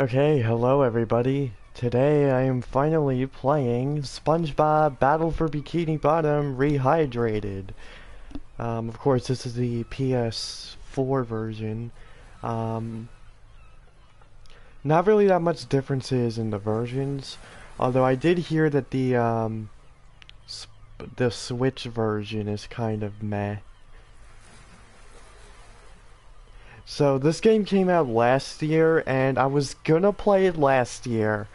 Okay, hello everybody. Today I am finally playing SpongeBob Battle for Bikini Bottom Rehydrated. Um, of course, this is the PS4 version. Um, not really that much differences in the versions, although I did hear that the um, the Switch version is kind of meh. So this game came out last year, and I was gonna play it last year,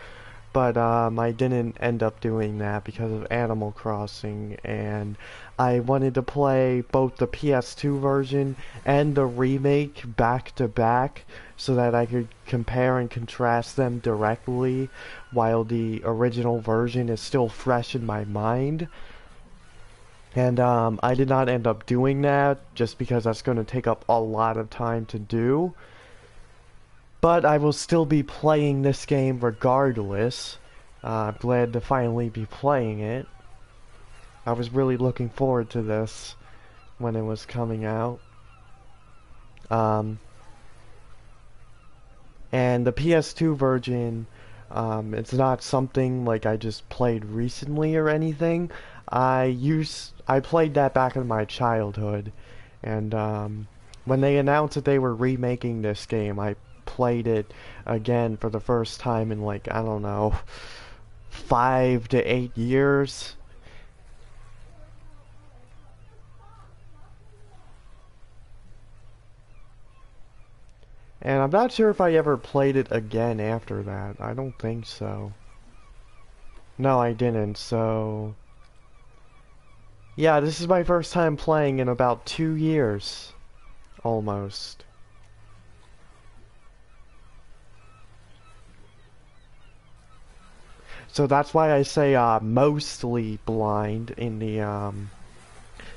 but um, I didn't end up doing that because of Animal Crossing, and I wanted to play both the PS2 version and the remake back to back so that I could compare and contrast them directly while the original version is still fresh in my mind. And um, I did not end up doing that just because that's going to take up a lot of time to do. But I will still be playing this game regardless. Uh, I'm glad to finally be playing it. I was really looking forward to this when it was coming out. Um, and the PS2 version, um, it's not something like I just played recently or anything. I used I played that back in my childhood, and um, when they announced that they were remaking this game, I played it again for the first time in like I don't know five to eight years. And I'm not sure if I ever played it again after that. I don't think so. No, I didn't, so... Yeah, this is my first time playing in about two years. Almost. So that's why I say uh, mostly blind in the um,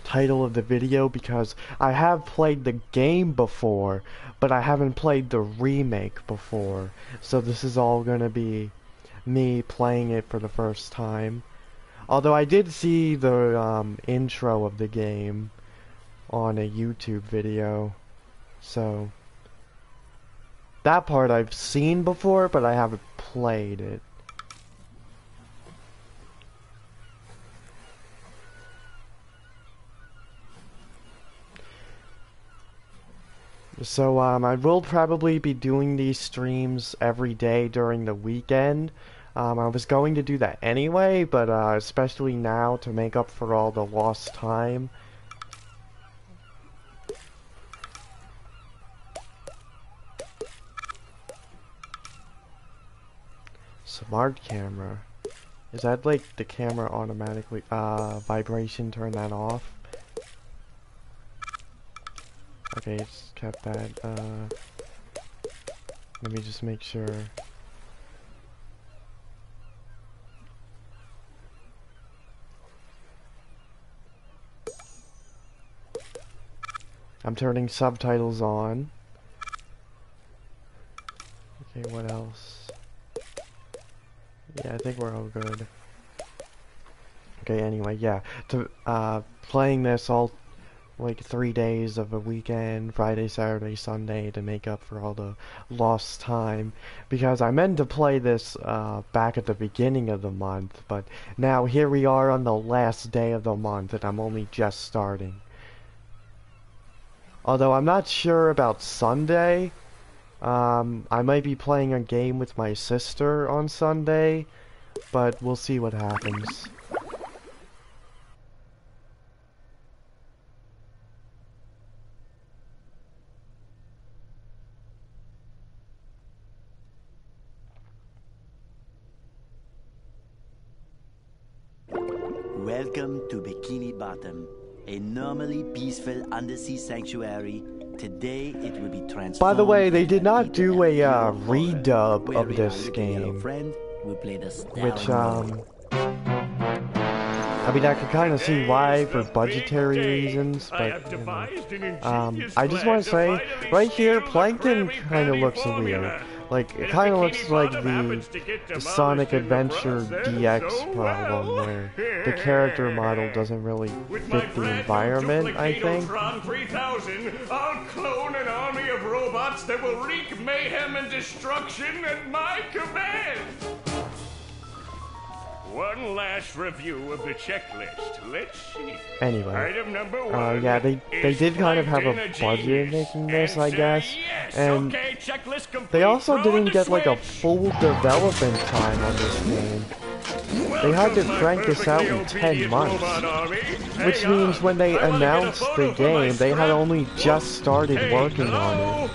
title of the video because I have played the game before, but I haven't played the remake before. So this is all going to be me playing it for the first time. Although I did see the um, intro of the game on a YouTube video, so that part I've seen before, but I haven't played it. So um, I will probably be doing these streams every day during the weekend. Um, I was going to do that anyway, but uh, especially now to make up for all the lost time. Smart camera. Is that like the camera automatically, uh, vibration, turn that off? Okay, it's kept that, uh, let me just make sure. I'm turning subtitles on. Okay, what else? Yeah, I think we're all good. Okay, anyway, yeah. To uh playing this all like three days of a weekend, Friday, Saturday, Sunday, to make up for all the lost time. Because I meant to play this uh, back at the beginning of the month, but now here we are on the last day of the month, and I'm only just starting. Although I'm not sure about Sunday. Um, I might be playing a game with my sister on Sunday, but we'll see what happens. Welcome to Bikini Bottom a normally peaceful undersea sanctuary. Today it will be transformed. By the way, they did not do a uh, redub of this game, which um, I mean I can kind of see why for budgetary reasons, but you know, um, I just want to say right here, Plankton kind of looks weird. Like, it kind of looks like the Sonic Adventure DX problem, where the character model doesn't really fit the environment, I think. 3000, I'll clone an army of robots that will wreak mayhem and destruction at my command! One last review of the checklist. Let's see. Anyway, Item number uh, yeah, they they did kind of have a budget making this, I guess, and okay, they also didn't the get like a full development time on this game. They had to crank this out in 10 months. Which means when they I wanna get a announced the game, they had only just started working on it.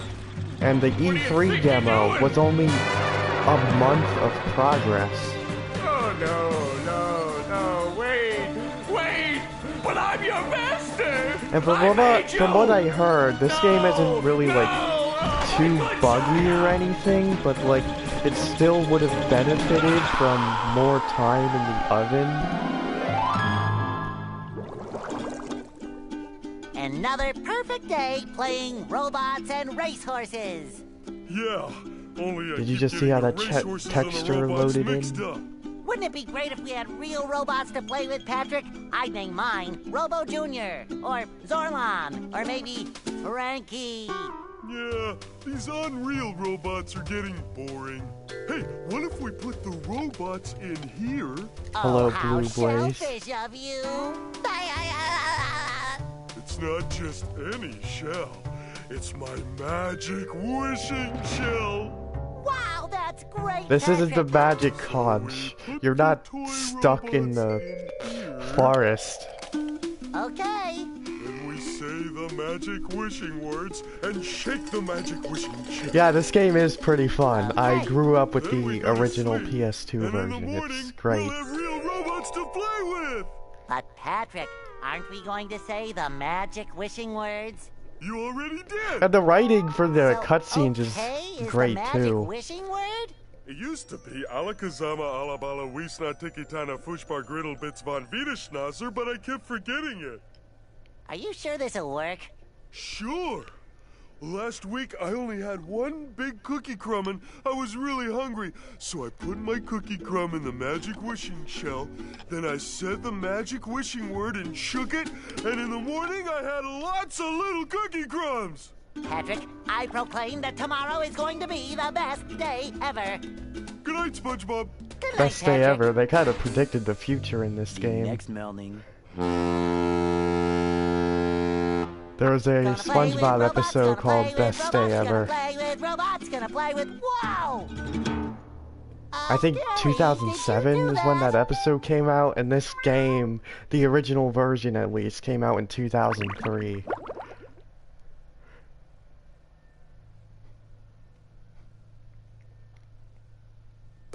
And the E3 demo was only a month of progress. No, no, no! Wait, wait! But I'm your master. And from what I, from what I heard, this game isn't really no, like too buggy or anything, but like it still would have benefited from more time in the oven. Another perfect day playing robots and racehorses. Yeah, only I Did you just see how that che- racehorses and the texture robots loaded in? mixed up. Wouldn't it be great if we had real robots to play with, Patrick? I'd name mine Robo Jr. or Zorlon or maybe Frankie. Yeah, these unreal robots are getting boring. Hey, what if we put the robots in here? Hello, oh, how Blue Blaze. selfish of you. It's not just any shell. It's my magic wishing shell. Wow, that's great. This isn't the magic conch. You're not stuck in the forest. Okay. And we say the magic wishing words and shake the magic wishing shell. Yeah, this game is pretty fun. I grew up with Then the original sleep. PS2 and in the version. morning, It's great. We'll have real robots to play with. But Patrick, aren't we going to say the magic wishing words? You already did. And the writing for the So, cutscenes okay is is great the magic too. It used to be Alakazama Alabala Wisna Tikitana Fushbar Griddle Bits von Wiederschnauzer, but I kept forgetting it. Are you sure this'll work? Sure. Last week I only had one big cookie crumb and I was really hungry, so I put my cookie crumb in the magic wishing shell. Then I said the magic wishing word and shook it, and in the morning I had lots of little cookie crumbs. Patrick, I proclaim that tomorrow is going to be the best day ever. Good night, SpongeBob. Good night, Best day ever. They kind of predicted the future in this The game. next morning. There was a Gonna SpongeBob robots, episode called Best robots, Day Ever. Robots, with. I think 2007 did you is when that episode came out, and this game, the original version at least, came out in 2003.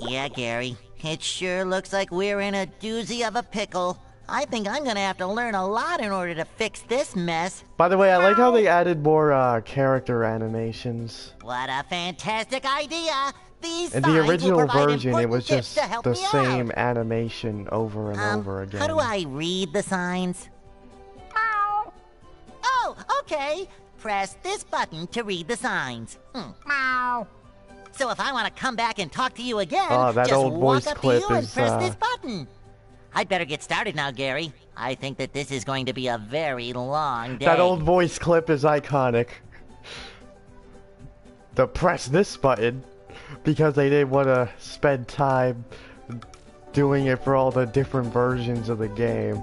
Yeah, Gary. It sure looks like we're in a doozy of a pickle. I think I'm gonna have to learn a lot in order to fix this mess. By the way, I like how they added more uh, character animations. What a fantastic idea! These In the signs will original provide version, it important was tips just to help the me same out. animation over and Um, over again. How do I read the signs? Ow. Oh, okay. Press this button to read the signs. Hmm. So if I want to come back and talk to you again, Oh, just walk voice up clip to you and is, press uh, this button. I'd better get started now, Gary. I think that this is going to be a very long day. That old voice clip is iconic. The press this button because they didn't want to spend time doing it for all the different versions of the game.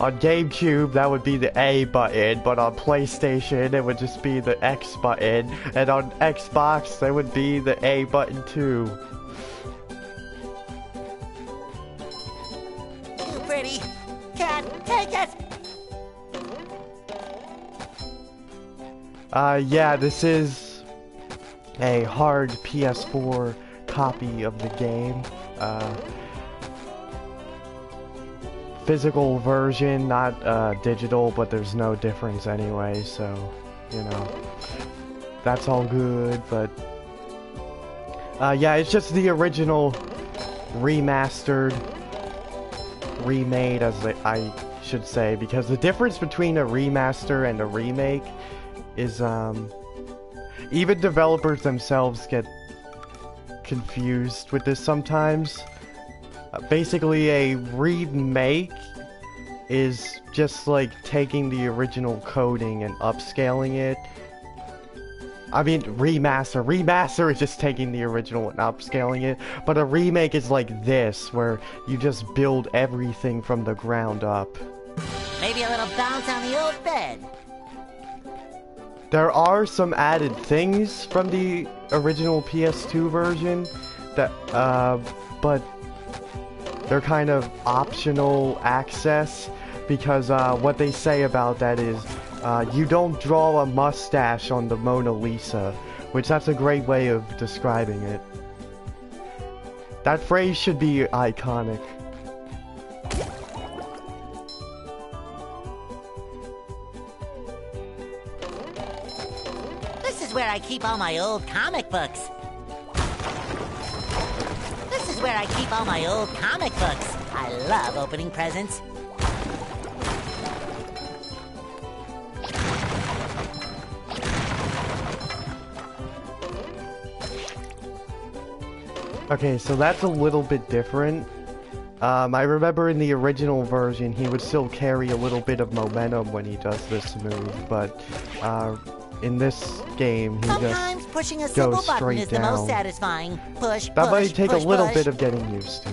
On GameCube, that would be the A button, but on PlayStation, it would just be the X button, and on Xbox, that would be the A button too. Pretty cat, take it. Uh, yeah, this is a hard PS4 copy of the game. Uh, physical version, not uh, digital, but there's no difference anyway, so, you know, that's all good, but, uh, yeah, it's just the original remastered, remade, as I should say, because the difference between a remaster and a remake is um even developers themselves get confused with this sometimes. Basically, a remake is just like taking the original coding and upscaling it. I mean, remaster. Remaster is just taking the original and upscaling it. But a remake is like this, where you just build everything from the ground up. Maybe a little bounce on the old bed. There are some added things from the original PS2 version that, uh, but they're kind of optional access because uh, what they say about that is uh, you don't draw a mustache on the Mona Lisa, which that's a great way of describing it. That phrase should be iconic. This is where I keep all my old comic books. Is where I keep all my old comic books. I love opening presents. Okay, so that's a little bit different. Um, I remember in the original version, he would still carry a little bit of momentum when he does this move, but uh, in this game, he Sometimes just pushing a simple goes button straight is the most down. satisfying. Push, that push, might take push, a little push. bit of getting used to.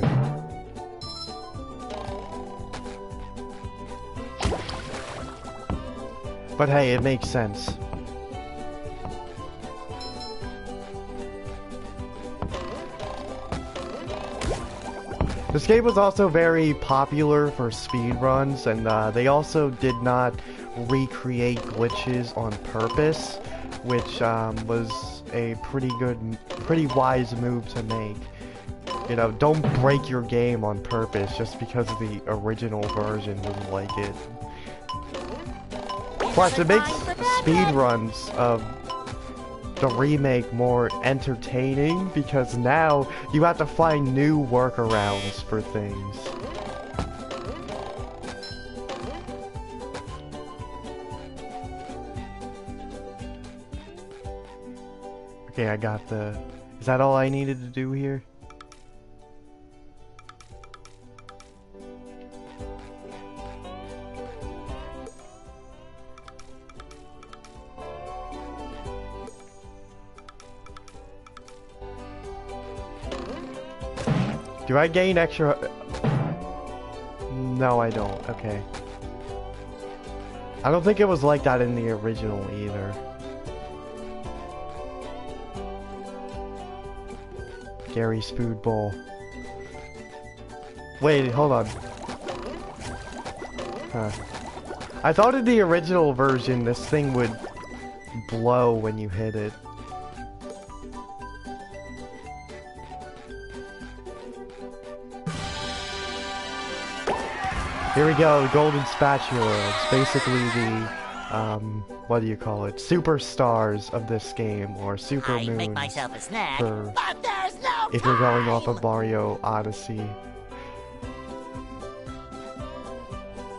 But hey, it makes sense. This game was also very popular for speedruns, and uh, they also did not recreate glitches on purpose, which um, was a pretty good, pretty wise move to make. You know, don't break your game on purpose just because the original version was like it. Plus, it makes speedruns of the remake more entertaining because now you have to find new workarounds for things. Okay, I got the... Is that all I needed to do here? Do I gain extra... No, I don't. Okay. I don't think it was like that in the original either. Gary's Food Bowl. Wait, hold on. Huh. I thought in the original version this thing would blow when you hit it. Here we go, the Golden Spatula. It's basically the, um, what do you call it? Superstars of this game, or Super I make myself a snack, for- but there's no if you're going off time. of Mario Odyssey.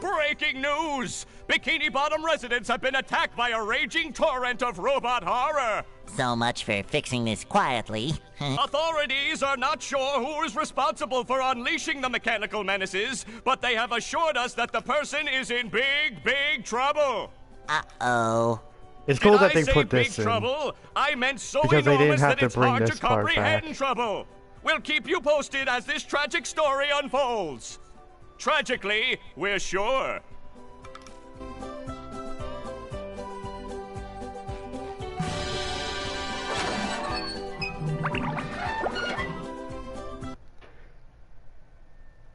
Breaking news! Bikini Bottom residents have been attacked by a raging torrent of robot horror. So much for fixing this quietly. Authorities are not sure who is responsible for unleashing the mechanical menaces, but they have assured us that the person is in big, big trouble. Uh-oh. It's cool Did that I they say put big this in. trouble? I meant so Because they didn't enormous have that to it's bring hard this to part comprehend back. trouble. We'll keep you posted as this tragic story unfolds. Tragically, we're sure.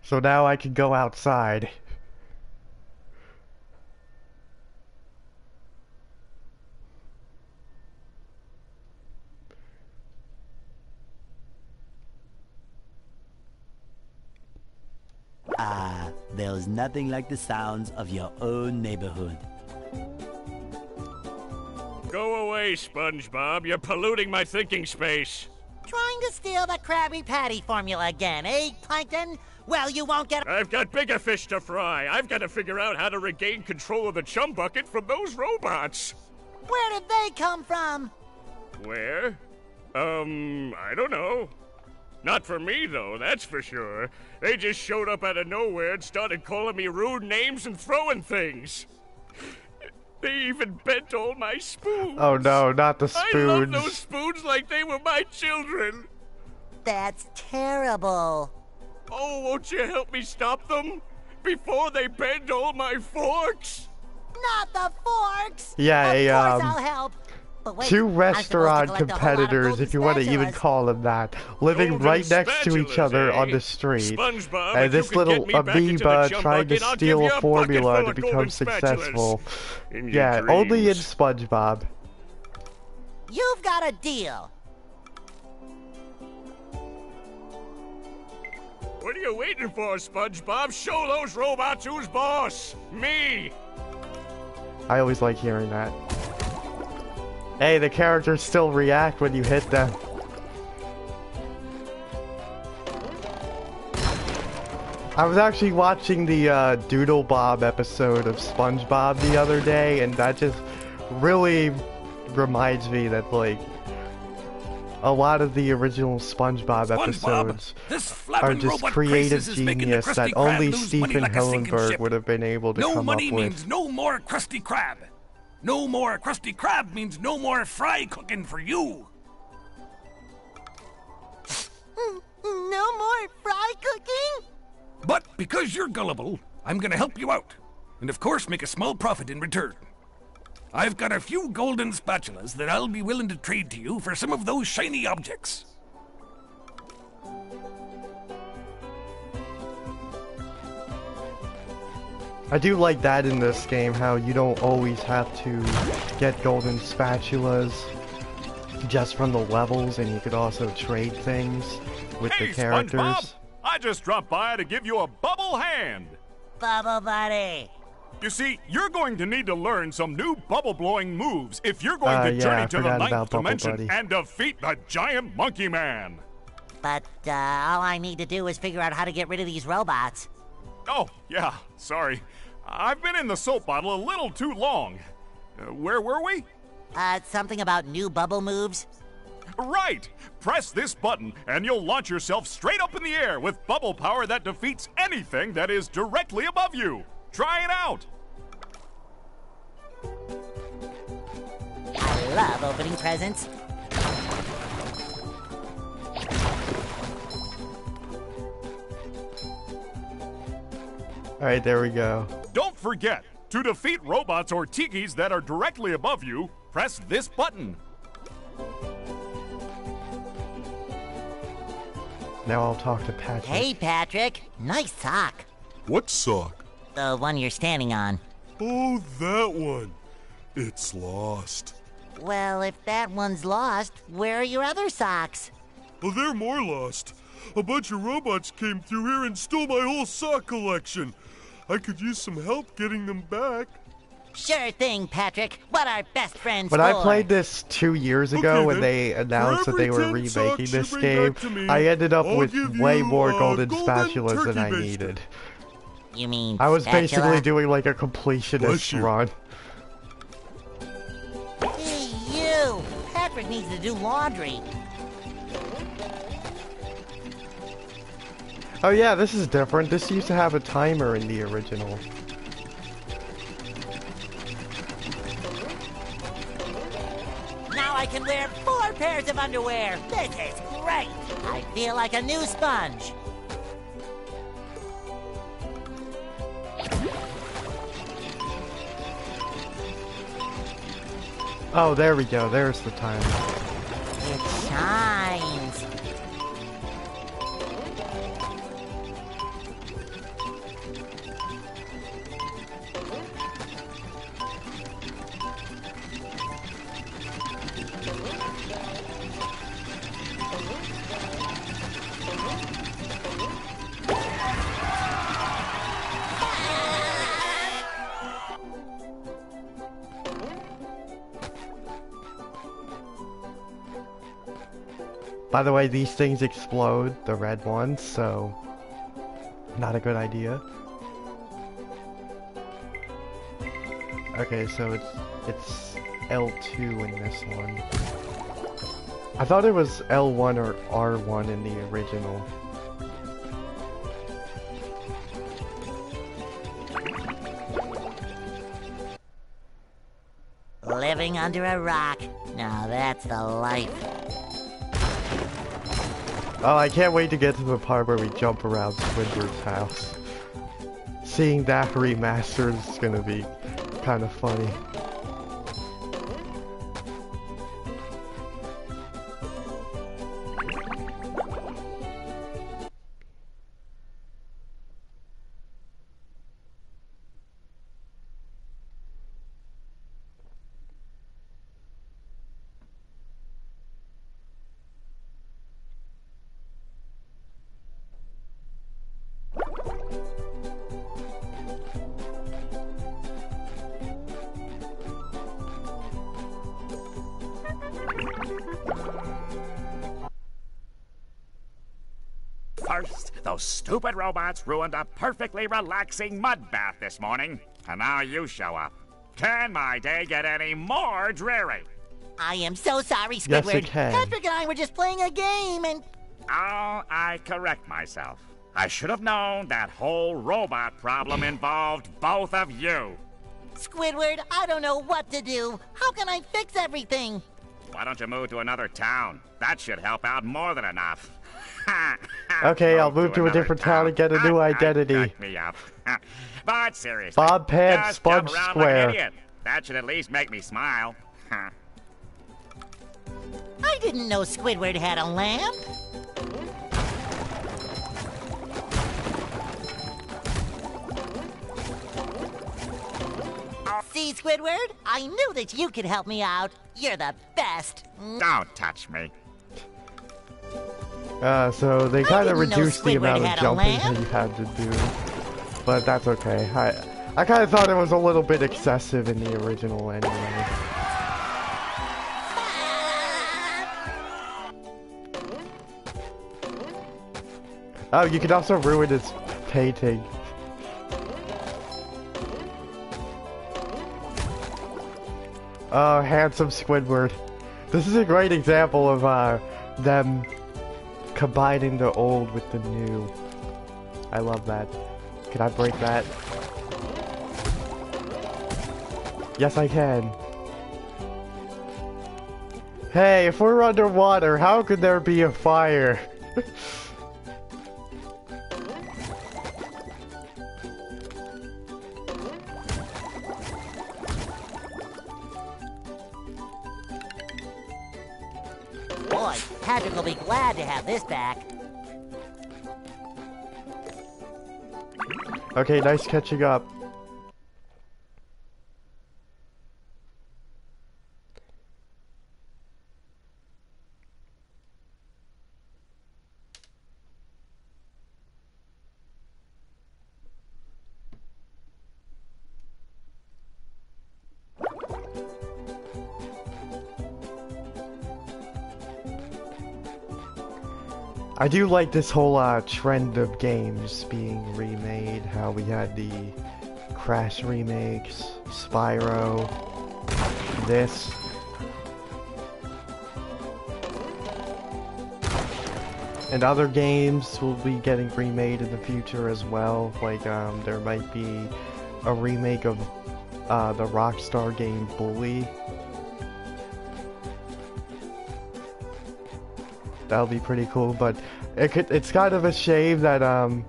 So now I can go outside. Ah, there's nothing like the sounds of your own neighborhood. Go away, SpongeBob. You're polluting my thinking space. Trying to steal the Krabby Patty formula again, eh, Plankton? Well, you won't get... I've got bigger fish to fry. I've got to figure out how to regain control of the chum bucket from those robots. Where did they come from? Where? Um, I don't know. Not for me, though, that's for sure. They just showed up out of nowhere and started calling me rude names and throwing things. They even bent all my spoons. Oh no, not the spoons. I love spoons. those spoons like they were my children. That's terrible. Oh, won't you help me stop them? Before they bend all my forks? Not the forks! Yeah, of a, course um, I'll help. But wait, Two I'm supposed to restaurant collect a whole lot of competitors, if you want to even call them that, living Golden right next to each other eh? on the street. SpongeBob, and this little get me back into the amoeba trying to bucket, I'll steal a a formula to become golden successful. spatulas. In your Yeah, only in. SpongeBob. You've got a deal. What are you waiting for, SpongeBob? Show those robots who's boss! Me! I always like hearing that. Hey, the characters still react when you hit them. I was actually watching the uh, Doodle Bob episode of SpongeBob the other day, and that just really reminds me that, like, a lot of the original SpongeBob, SpongeBob, episodes are just creative crisis is making the genius that only Stephen like Hillenberg would have been able to No come up with. No money means no more Krusty Krab. No more Krusty Krab means no more fry cooking for you. No more fry cooking? But because you're gullible, I'm gonna help you out. And of course, make a small profit in return. I've got a few golden spatulas that I'll be willing to trade to you for some of those shiny objects. I do like that in this game, how you don't always have to get golden spatulas just from the levels, and you could also trade things with Hey, the characters. SpongeBob! I just dropped by to give you a bubble hand. Bubble Buddy. You see, you're going to need to learn some new bubble blowing moves if you're going Uh, to yeah, journey I to the ninth dimension Buddy. and defeat the giant monkey man. But uh, all I need to do is figure out how to get rid of these robots. Oh, yeah, sorry. I've been in the soap bottle a little too long. Uh, where were we? Uh, something about new bubble moves? Right! Press this button and you'll launch yourself straight up in the air with bubble power that defeats anything that is directly above you. Try it out! I love opening presents. Alright, there we go. Don't forget, to defeat robots or tikis that are directly above you, press this button. Now I'll talk to Patrick. Hey, Patrick. Nice sock. What sock? The one you're standing on. Oh, that one. It's lost. Well, if that one's lost, where are your other socks? Oh, they're more lost. A bunch of robots came through here and stole my whole sock collection. I could use some help getting them back. Sure thing, Patrick. What are best friends When for? I played this two years ago Okay, when then. they announced that they were remaking this game, me, I ended up I'll with way you more a golden golden spatulas than I needed. You mean I was spatula? basically doing like a completionist run. Hey, you! Patrick needs to do laundry. Oh yeah, this is different. This used to have a timer in the original. Now I can wear four pairs of underwear. This is great. I feel like a new sponge. Oh, there we go. There's the timer. It shines. By the way, these things explode, the red ones, so not a good idea. Okay, so it's it's L2 in this one. I thought it was L1 or R1 in the original. Living under a rock. Now that's the life. Oh, I can't wait to get to the part where we jump around Squidward's house. Seeing that remastered is gonna be kind of funny. Robots ruined a perfectly relaxing mud bath this morning, and now you show up. Can my day get any more dreary? I am so sorry, Squidward. Yes, Squidward. it can. Patrick and I were just playing a game and. Oh, I correct myself. I should have known that whole robot problem involved both of you. Squidward, I don't know what to do. How can I fix everything? Why don't you move to another town? That should help out more than enough. Okay, I'll move to a different town and get a new Ah, ah, identity. crack me up. but seriously, Bob Pan Sponge around like Square. That should at least make me smile. I didn't know Squidward had a lamp. See, Squidward? I knew that you could help me out. You're the best. Don't touch me. Uh, so they kind of reduced the amount of jumping that you had to do. But that's okay. I, I kind of thought it was a little bit excessive in the original anyway. Oh, you could also ruin its painting. Oh, handsome Squidward. This is a great example of uh, them combining the old with the new. I love that. Can I break that? Yes, I can. Hey, if we're underwater, how could there be a fire? Patrick will be glad to have this back. okay, nice catching up. I do like this whole uh, trend of games being remade. How we had the Crash remakes, Spyro, this. And other games will be getting remade in the future as well. Like, um, there might be a remake of uh, the Rockstar game Bully. That'll be pretty cool, but it could, it's kind of a shame that, um,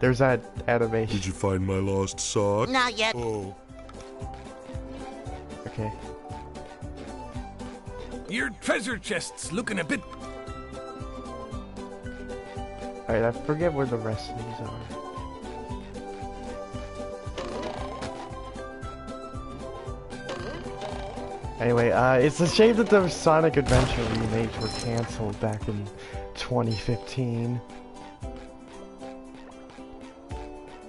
there's that animation. Did you find my lost sock? Not yet. Oh. Okay. Your treasure chest's looking a bit. Alright, I forget where the rest of these are. Anyway, uh, it's a shame that the Sonic Adventure remakes were canceled back in 2015.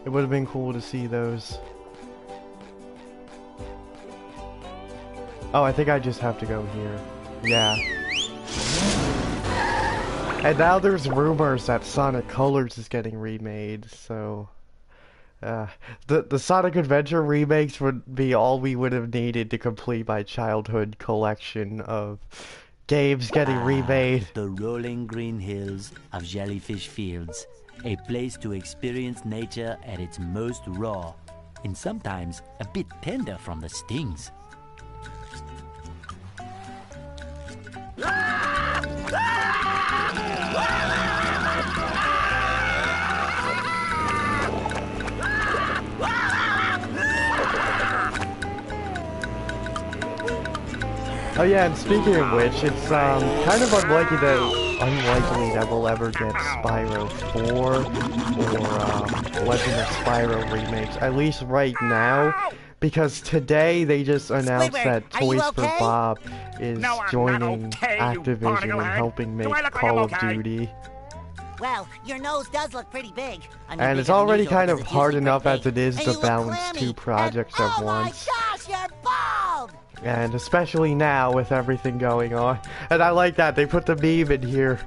It would have been cool to see those. Oh, I think I just have to go here. Yeah. And now there's rumors that Sonic Colors is getting remade, so... Uh, the, the Sonic Adventure remakes would be all we would have needed to complete my childhood collection of games getting remade. The rolling green hills of Jellyfish Fields, a place to experience nature at its most raw, and sometimes a bit tender from the stings. Oh yeah, and speaking of which, it's um kind of unlikely that unlikely that we'll ever get Spyro 4 or um, Legend of Spyro remakes. At least right now, because today they just announced that Toys for? Bob is No, joining okay, Activision and helping make look like Call of okay? Duty. Well, your nose does look pretty big. I mean, And it's already kind of hard enough as it is And to balance clammy. two projects and, at oh once. Oh my gosh, you're bald! And especially now with everything going on. And I like that, they put the meme in here.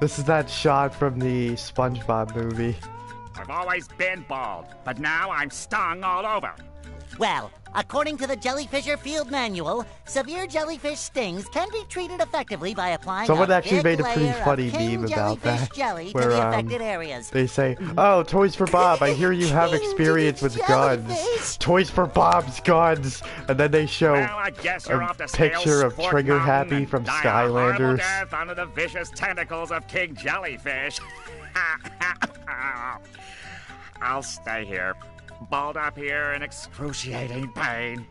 This is that shot from the SpongeBob movie. I've always been bald, but now I'm stung all over. Well, according to the Jellyfisher Field Manual, severe jellyfish stings can be treated effectively by applying Someone a actually big made a pretty funny meme about that, jelly where, to the um, affected areas. They say, "Oh, Toys for Bob, I hear you have experience with guns. Toys for Bob's guns." And then they show Well, I guess you're a off the picture of Trigger Mountain, Happy and from die a horrible Skylanders. death under the vicious tentacles of King Jellyfish. I'll stay here, balled up here in excruciating pain.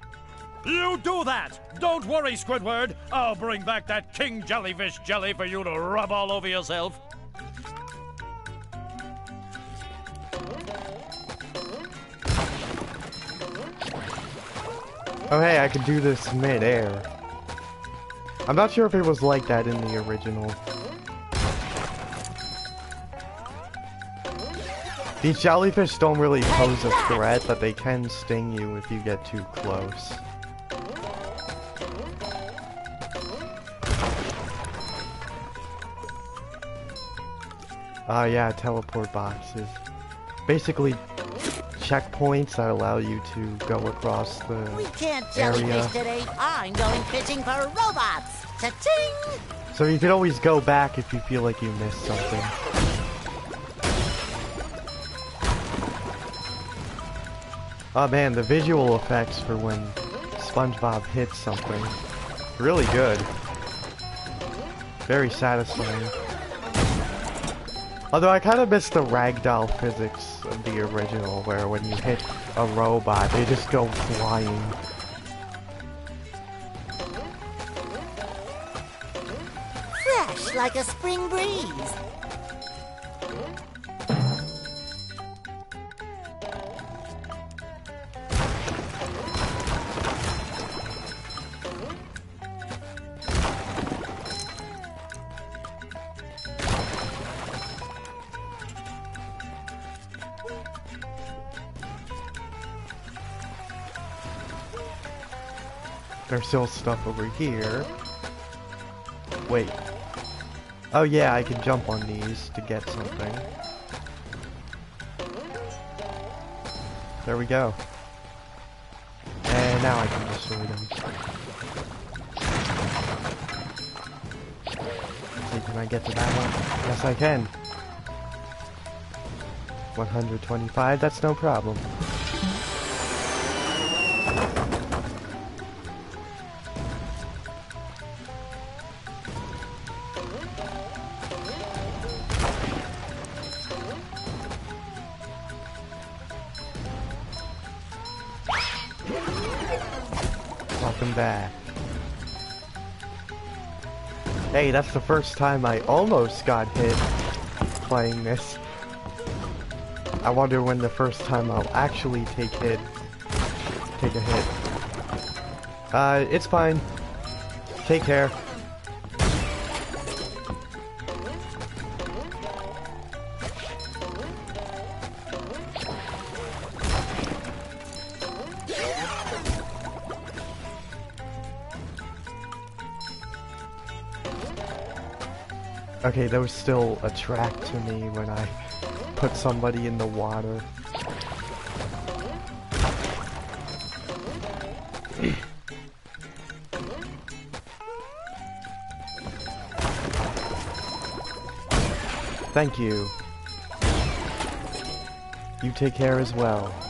You do that! Don't worry, Squidward. I'll bring back that king jellyfish jelly for you to rub all over yourself. Oh, hey, I can do this mid-air. I'm not sure if it was like that in the original. These jellyfish don't really pose a threat, but they can sting you if you get too close. Ah, yeah, teleport boxes. Basically, checkpoints that allow you to go across We the can't jellyfish area. today. I'm going fishing for robots. Cha-ching! So you can always go back if you feel like you missed something. Oh man, the visual effects for when SpongeBob hits something. Really good. Very satisfying. Although I kind of miss the ragdoll physics of the original, where when you hit a robot, they just go flying. Fresh like a spring breeze. There's still stuff over here. Wait. Oh yeah, I can jump on these to get something. There we go. And now I can destroy them. See, can I get to that one? Yes, I can. 125, that's no problem. That's the first time I almost got hit playing this. I wonder when the first time I'll actually take hit. Take a hit. Uh, it's fine. Take care. Okay, there was still a track to me when I put somebody in the water. Thank you. You take care as well.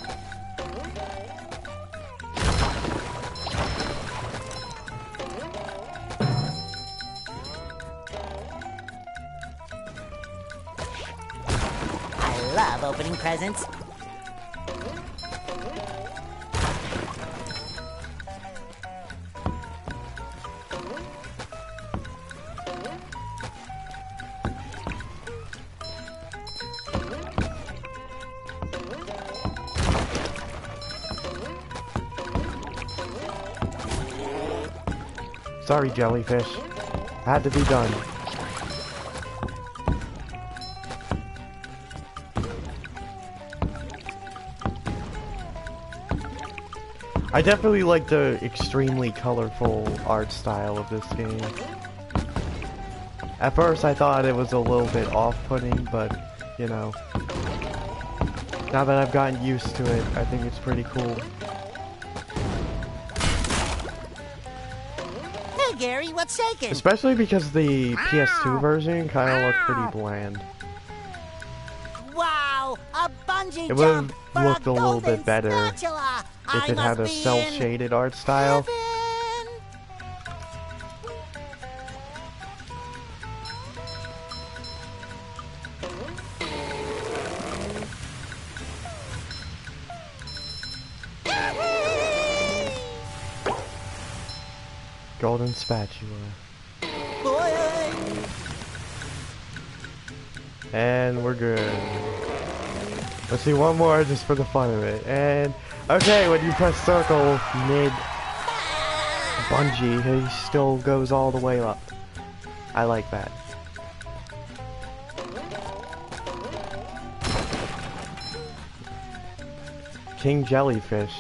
Presents. Sorry, jellyfish. Had to be done. I definitely like the extremely colorful art style of this game. At first I thought it was a little bit off-putting, but, you know, now that I've gotten used to it, I think it's pretty cool. Hey, Gary, what's shaking? Especially because the PS2 version kind of looked pretty bland. Wow, a bungee It jump for looked a little bit better spatula. If it had a be in cel-shaded art style. Golden spatula. Boy, And we're good. Let's see one more just for the fun of it. And okay, when you press circle mid bungee, he still goes all the way up. I like that. King Jellyfish.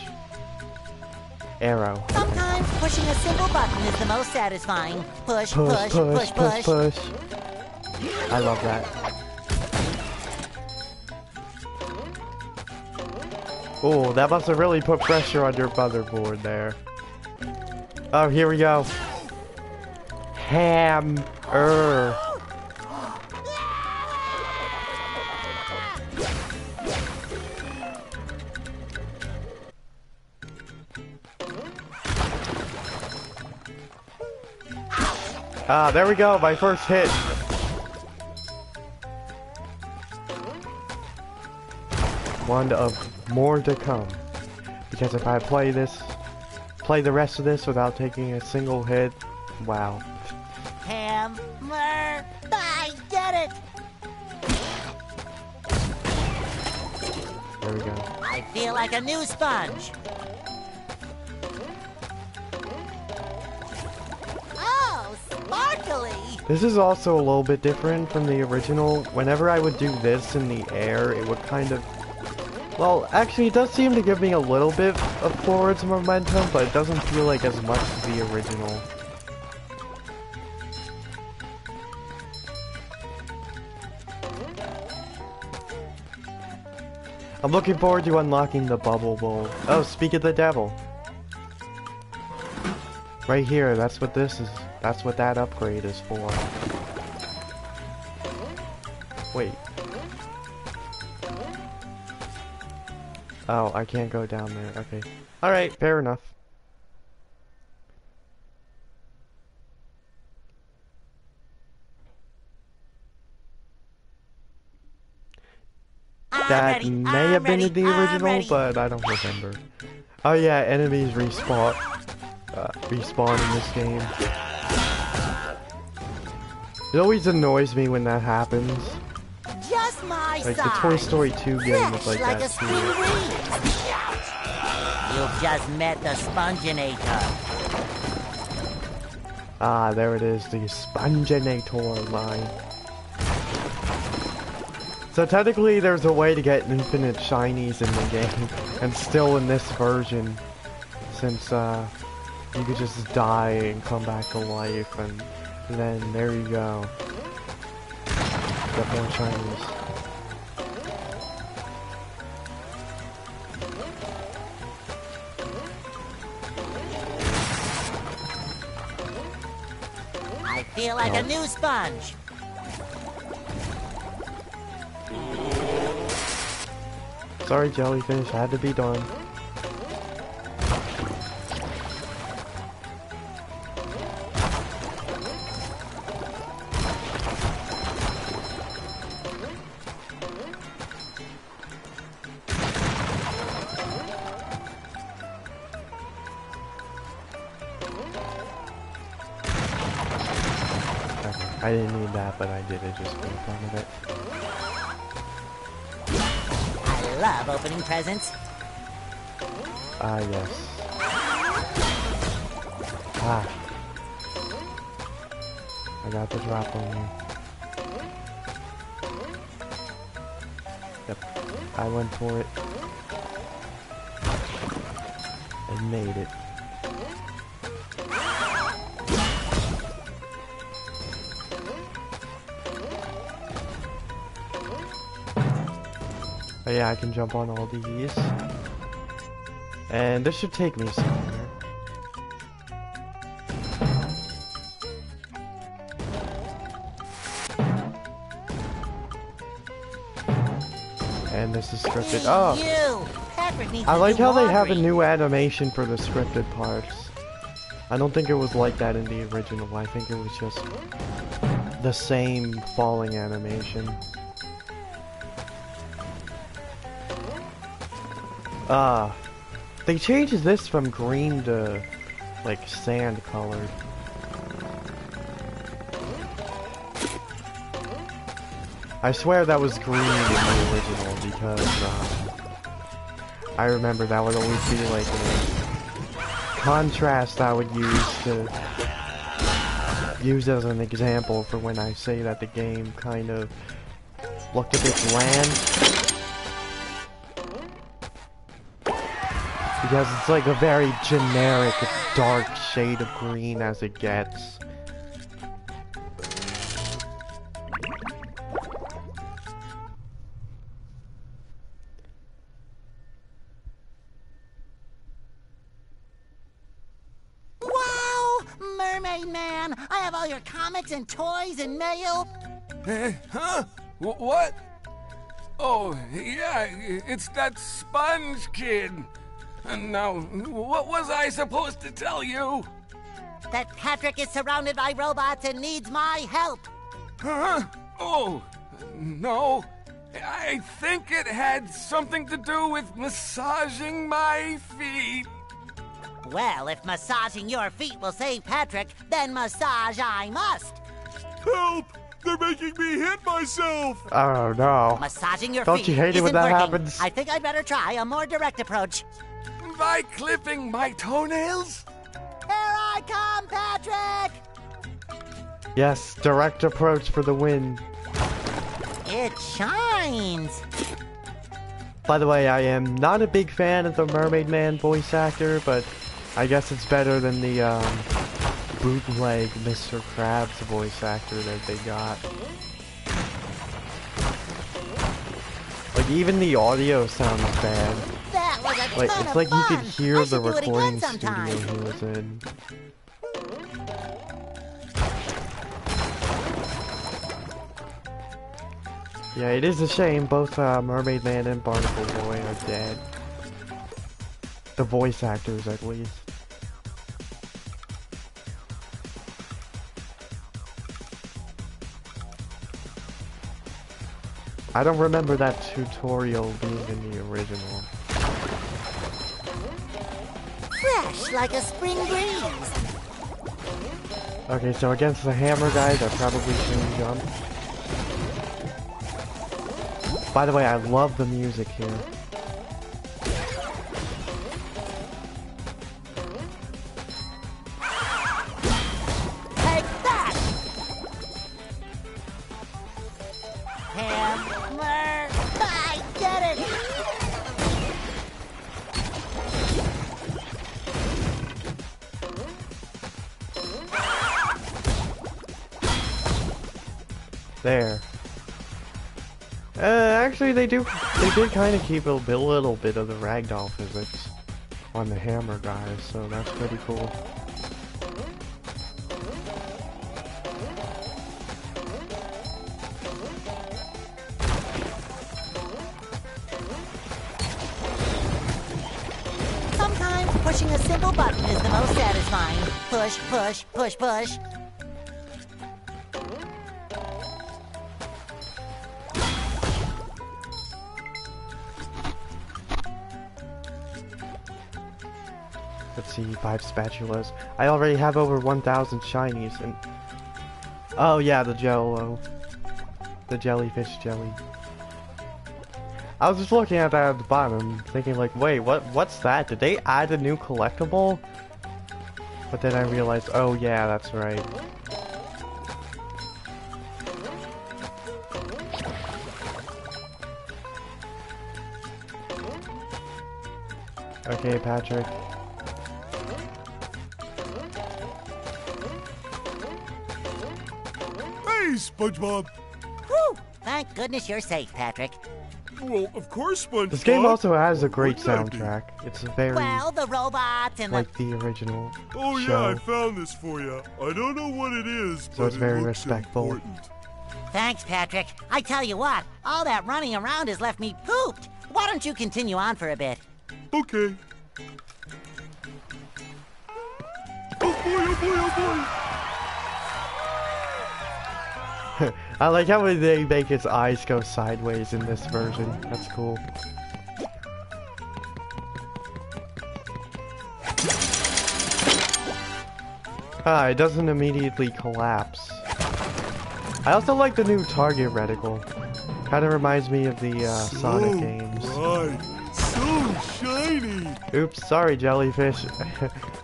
Arrow. Sometimes pushing a single button is the most satisfying. Push, Push, push, push, push, push. I love that. Oh, that must have really put pressure on your motherboard there. Oh, here we go. Hammer. Ah, there we go, my first hit. One of more to come. Because if I play this, play the rest of this without taking a single hit, wow. Hammer. I get it. There we go. I feel like a new sponge. Oh, sparkly. This is also a little bit different from the original. Whenever I would do this in the air, it would kind of... Well, actually, it does seem to give me a little bit of forwards momentum, but it doesn't feel like as much as the original. I'm looking forward to unlocking the Bubble Bowl. Oh, speak of the devil. Right here, that's what this is. That's what that upgrade is for. Oh, I can't go down there. Okay. Alright, fair enough. I'm That ready, may I'm have been in the I'm original, ready. but I don't remember. Oh yeah, enemies respawn. Uh, respawn in this game. It always annoys me when that happens. Just my Like the. Toy Story 2 game was like like that spring too. You've just met the Sponginator. Ah, there it is, the Sponginator line. So technically there's a way to get infinite shinies in the game, and still in this version, since uh, you could just die and come back to life, and then there you go. Get more shinies. Feel like a new sponge. Sorry, jellyfish. I had to be done. I didn't need that, but I did it just for the fun of it. I love opening presents. Ah, yes. Ah. I got the drop on. Yep. I went for it. And made it. But yeah, I can jump on all these. And this should take me somewhere. And this is scripted. Oh! You! Patrick needs I like how they have a new animation for the scripted parts. I don't think it was like that in the original. I think it was just the same falling animation. Ah, they changed this from green to like sand colored. I swear that was green in the original because uh, I remember that would always be like a contrast I would use to use as an example for when I say that the game kind of looked a bit bland. Because it's like a very generic, dark shade of green as it gets. Wow! Mermaid Man! I have all your comics and toys and mail. Eh, huh? Wh- what? Oh, yeah, it's that sponge kid. And now, what was I supposed to tell you? That Patrick is surrounded by robots and needs my help. Huh? Oh, no. I think it had something to do with massaging my feet. Well, if massaging your feet will save Patrick, then massage I must. Help! They're making me hit myself! Oh no. Massaging your Don't feet you hate it when isn't that working. happens? I think I'd better try a more direct approach. By clipping my toenails? Here I come, Patrick! Yes, direct approach for the win. It shines. By the way, I am not a big fan of the Mermaid Man voice actor, but I guess it's better than the um, bootleg Mr. Krabs voice actor that they got. Like even the audio sounds bad. That was a Like ton it's like you could hear I the recording studio he was in. Yeah, it is a shame both uh, Mermaid Man and Barnacle Boy are dead. The voice actors, at least. I don't remember that tutorial being in the original. Fresh like a spring breeze. Okay, so against the hammer guys, I probably shouldn't jump. By the way, I love the music here. there. Uh, actually, they do. They did kind of keep a little bit of the ragdoll physics on the hammer guys, so that's pretty cool. Sometimes pushing a simple button is the most satisfying. Push, push, push, push. See, five spatulas. I already have over 1,000 shinies, and... Oh yeah, the jello. The jellyfish jelly. I was just looking at that at the bottom, thinking like, wait, what? what's that? Did they add a new collectible? But then I realized, oh yeah, that's right. Okay, Patrick. SpongeBob. Whew! Thank goodness you're safe, Patrick. Well, of course, SpongeBob. This game also has a great What'd be? soundtrack. It's very Well, the robots and like the original Oh yeah. I found this for you. I don't know what it is, So but it's very looks respectful. important. Thanks, Patrick. I tell you what, all that running around has left me pooped. Why don't you continue on for a bit? Okay. Oh boy, oh boy, oh boy! I like how they make its eyes go sideways in this version. That's cool. Ah, it doesn't immediately collapse. I also like the new target reticle. Kind of reminds me of the uh, Sonic games. bright, so shiny. Oops, sorry, jellyfish.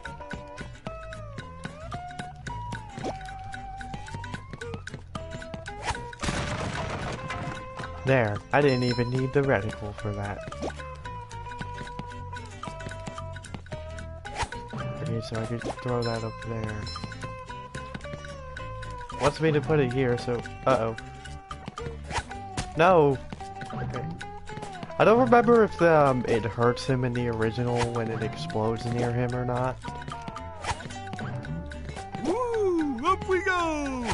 there, I didn't even need the reticle for that. Okay, so I could throw that up there. Wants me to put it here, so... Uh-oh. No! Okay. I don't remember if um, it hurts him in the original when it explodes near him or not. Woo! Up we go!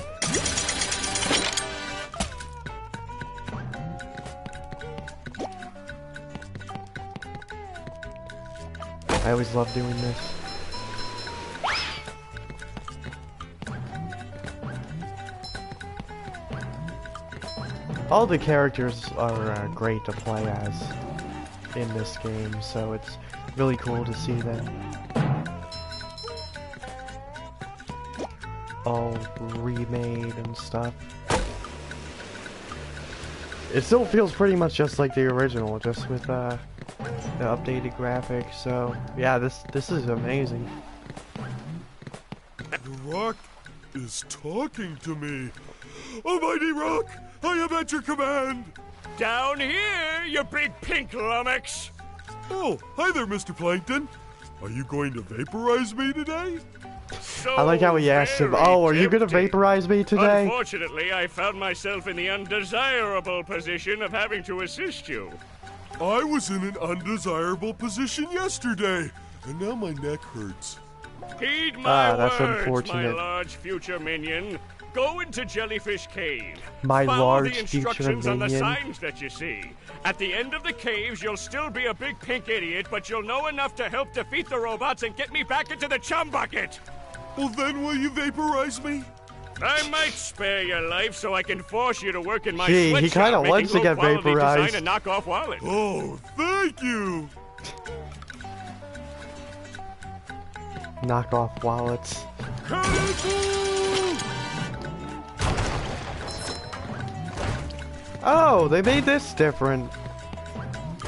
I always love doing this. All the characters are uh, great to play as in this game, so it's really cool to see them all remade and stuff. It still feels pretty much just like the original, just with uh, the updated graphics. So yeah, this this is amazing. The rock is talking to me. Almighty Rock, I am at your command. Down here, you big pink lummox! Oh, hi there, Mr. Plankton. Are you going to vaporize me today? So I like how he asked him, "Oh, are you gonna vaporize me today?" Unfortunately, I found myself in the undesirable position of having to assist you. I was in an undesirable position yesterday, and now my neck hurts. Heed my Ah, that's words, unfortunate. my large future minion. Go into Jellyfish Cave. My Follow large the future instructions on the signs that you see. At the end of the caves, you'll still be a big pink idiot, but you'll know enough to help defeat the robots and get me back into the chum bucket. Well, then will you vaporize me? I might spare your life so I can force you to work in my Gee, he sweatshop kinda making wants to get low-quality vaporized. design and knockoff wallet. Oh, thank you. Knock off wallets. Oh, they made this different.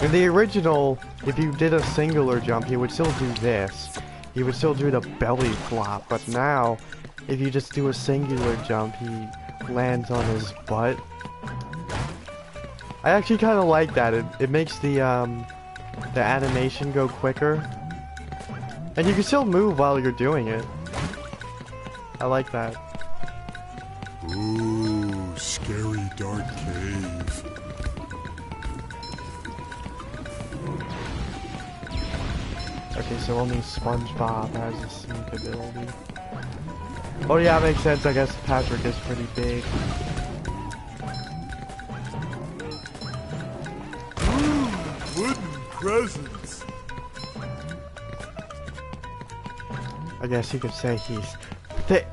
In the original, if you did a singular jump, he would still do this. He would still do the belly flop, but now, if you just do a singular jump, he lands on his butt. I actually kind of like that. It, it makes the, um, the animation go quicker. And you can still move while you're doing it. I like that. Ooh, scary dark cave. Okay, so only SpongeBob has a sneak ability. Oh yeah, makes sense. I guess Patrick is pretty big. Ooh, wooden presents. I guess you could say he's thick.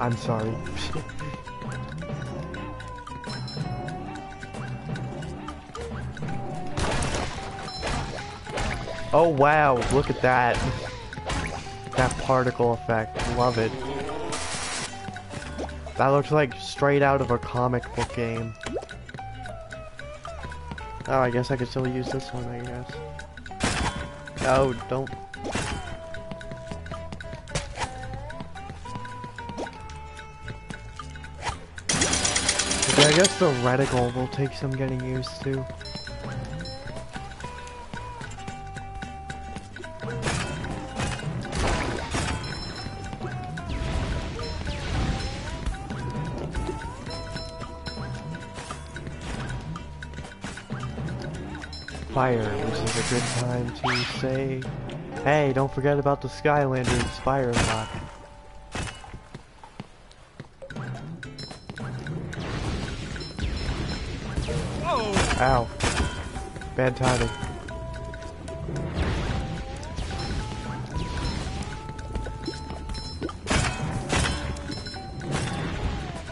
I'm sorry. oh wow, look at that. That particle effect, love it. That looks like straight out of a comic book game. Oh, I guess I could still use this one, I guess. No, don't. Okay, I guess the reticle will take some getting used to. Fire, which is a good time to say, hey, don't forget about the Skylander Spire lock. Ow. Bad timing.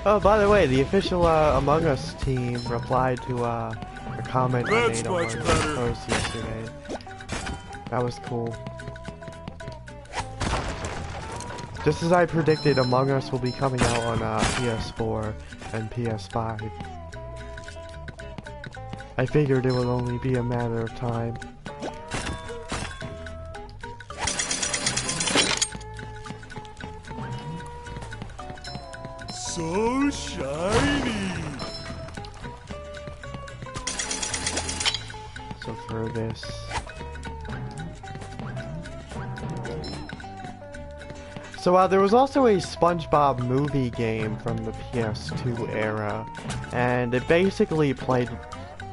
Oh, by the way, the official uh, Among Us team replied to uh, a comment I That's made on much one better. post yesterday. That was cool. Just as I predicted, Among Us will be coming out on uh, PS4 and PS5. I figured it would only be a matter of time. So shiny. So this. So uh, there was also a SpongeBob movie game from the PS2 era, and it basically played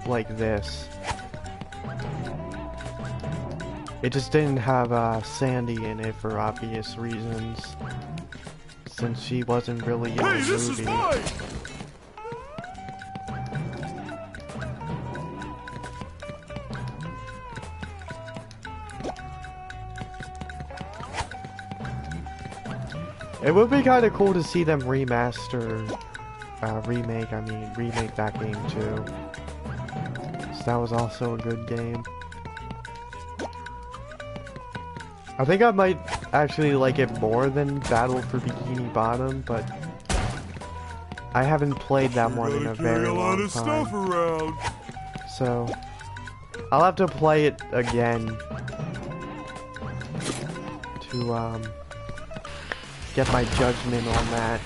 like this. It just didn't have uh, Sandy in it for obvious reasons, since she wasn't really in Hey, the this is movie. It would be kind of cool to see them remaster, uh, remake, I mean, remake that game too. So that was also a good game. I think I might actually like it more than Battle for Bikini Bottom, but I haven't played that one in a very a lot long time. around. So I'll have to play it again to um get my judgment on that.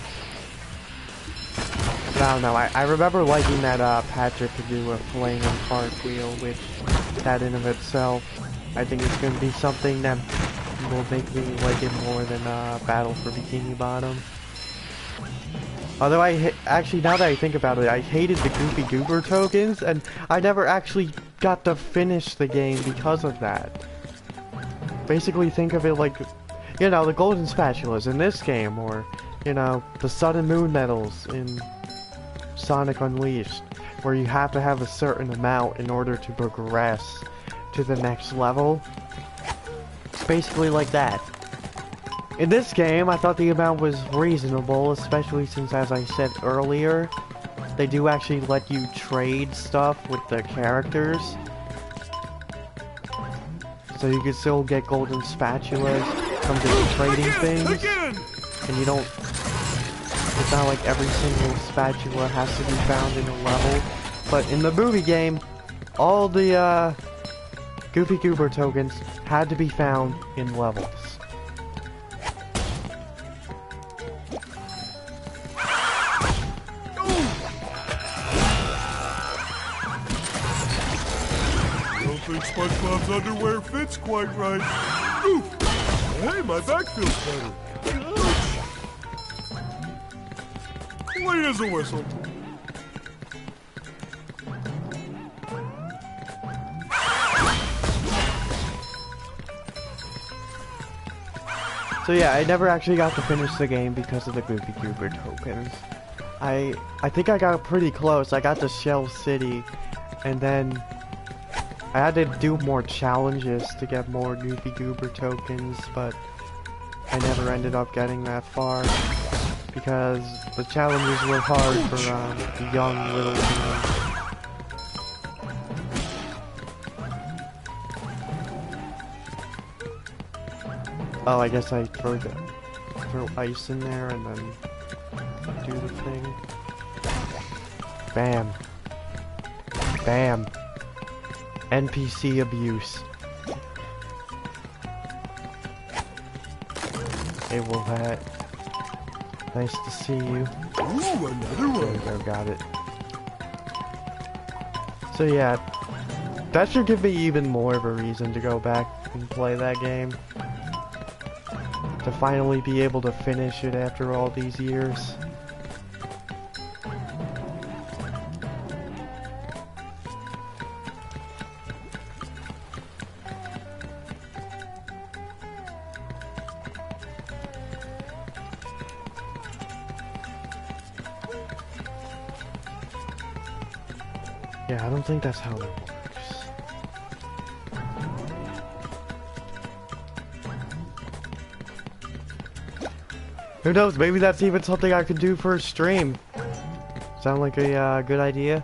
But I don't know. I, I remember liking that uh, Patrick could do a flaming cartwheel, which that in of itself, I think is going to be something that will make me like it more than uh, Battle for Bikini Bottom. Although I actually, now that I think about it, I hated the Goofy Goober tokens, and I never actually got to finish the game because of that. Basically, think of it like, you know, the golden spatulas in this game, or, you know, the sun and moon medals in Sonic Unleashed, where you have to have a certain amount in order to progress to the next level. It's basically like that. In this game, I thought the amount was reasonable, especially since, as I said earlier, they do actually let you trade stuff with the characters. So you can still get golden spatulas from just trading Again, things, again. and you don't... It's not like every single spatula has to be found in a level, but in the movie game, all the, uh, Goofy Goober tokens had to be found in levels. I Don't think SpongeBob's underwear fits quite right. Oof. Hey, my back feels better. Clean as a whistle. So yeah, I never actually got to finish the game because of the Goofy Goober tokens. I I think I got pretty close. I got to Shell City, and then I had to do more challenges to get more Newbie Goober tokens, but I never ended up getting that far because the challenges were hard for um, the young little team. Oh, I guess I throw the throw ice in there and then do the thing. Bam. Bam. NPC abuse. Hey, Wolfhat. Nice to see you. Ooh, another There one. we go, got it. So yeah, that should give me even more of a reason to go back and play that game. To finally be able to finish it after all these years. Think that's how that works. Who knows? Maybe that's even something I could do for a stream. Sound like a uh, good idea?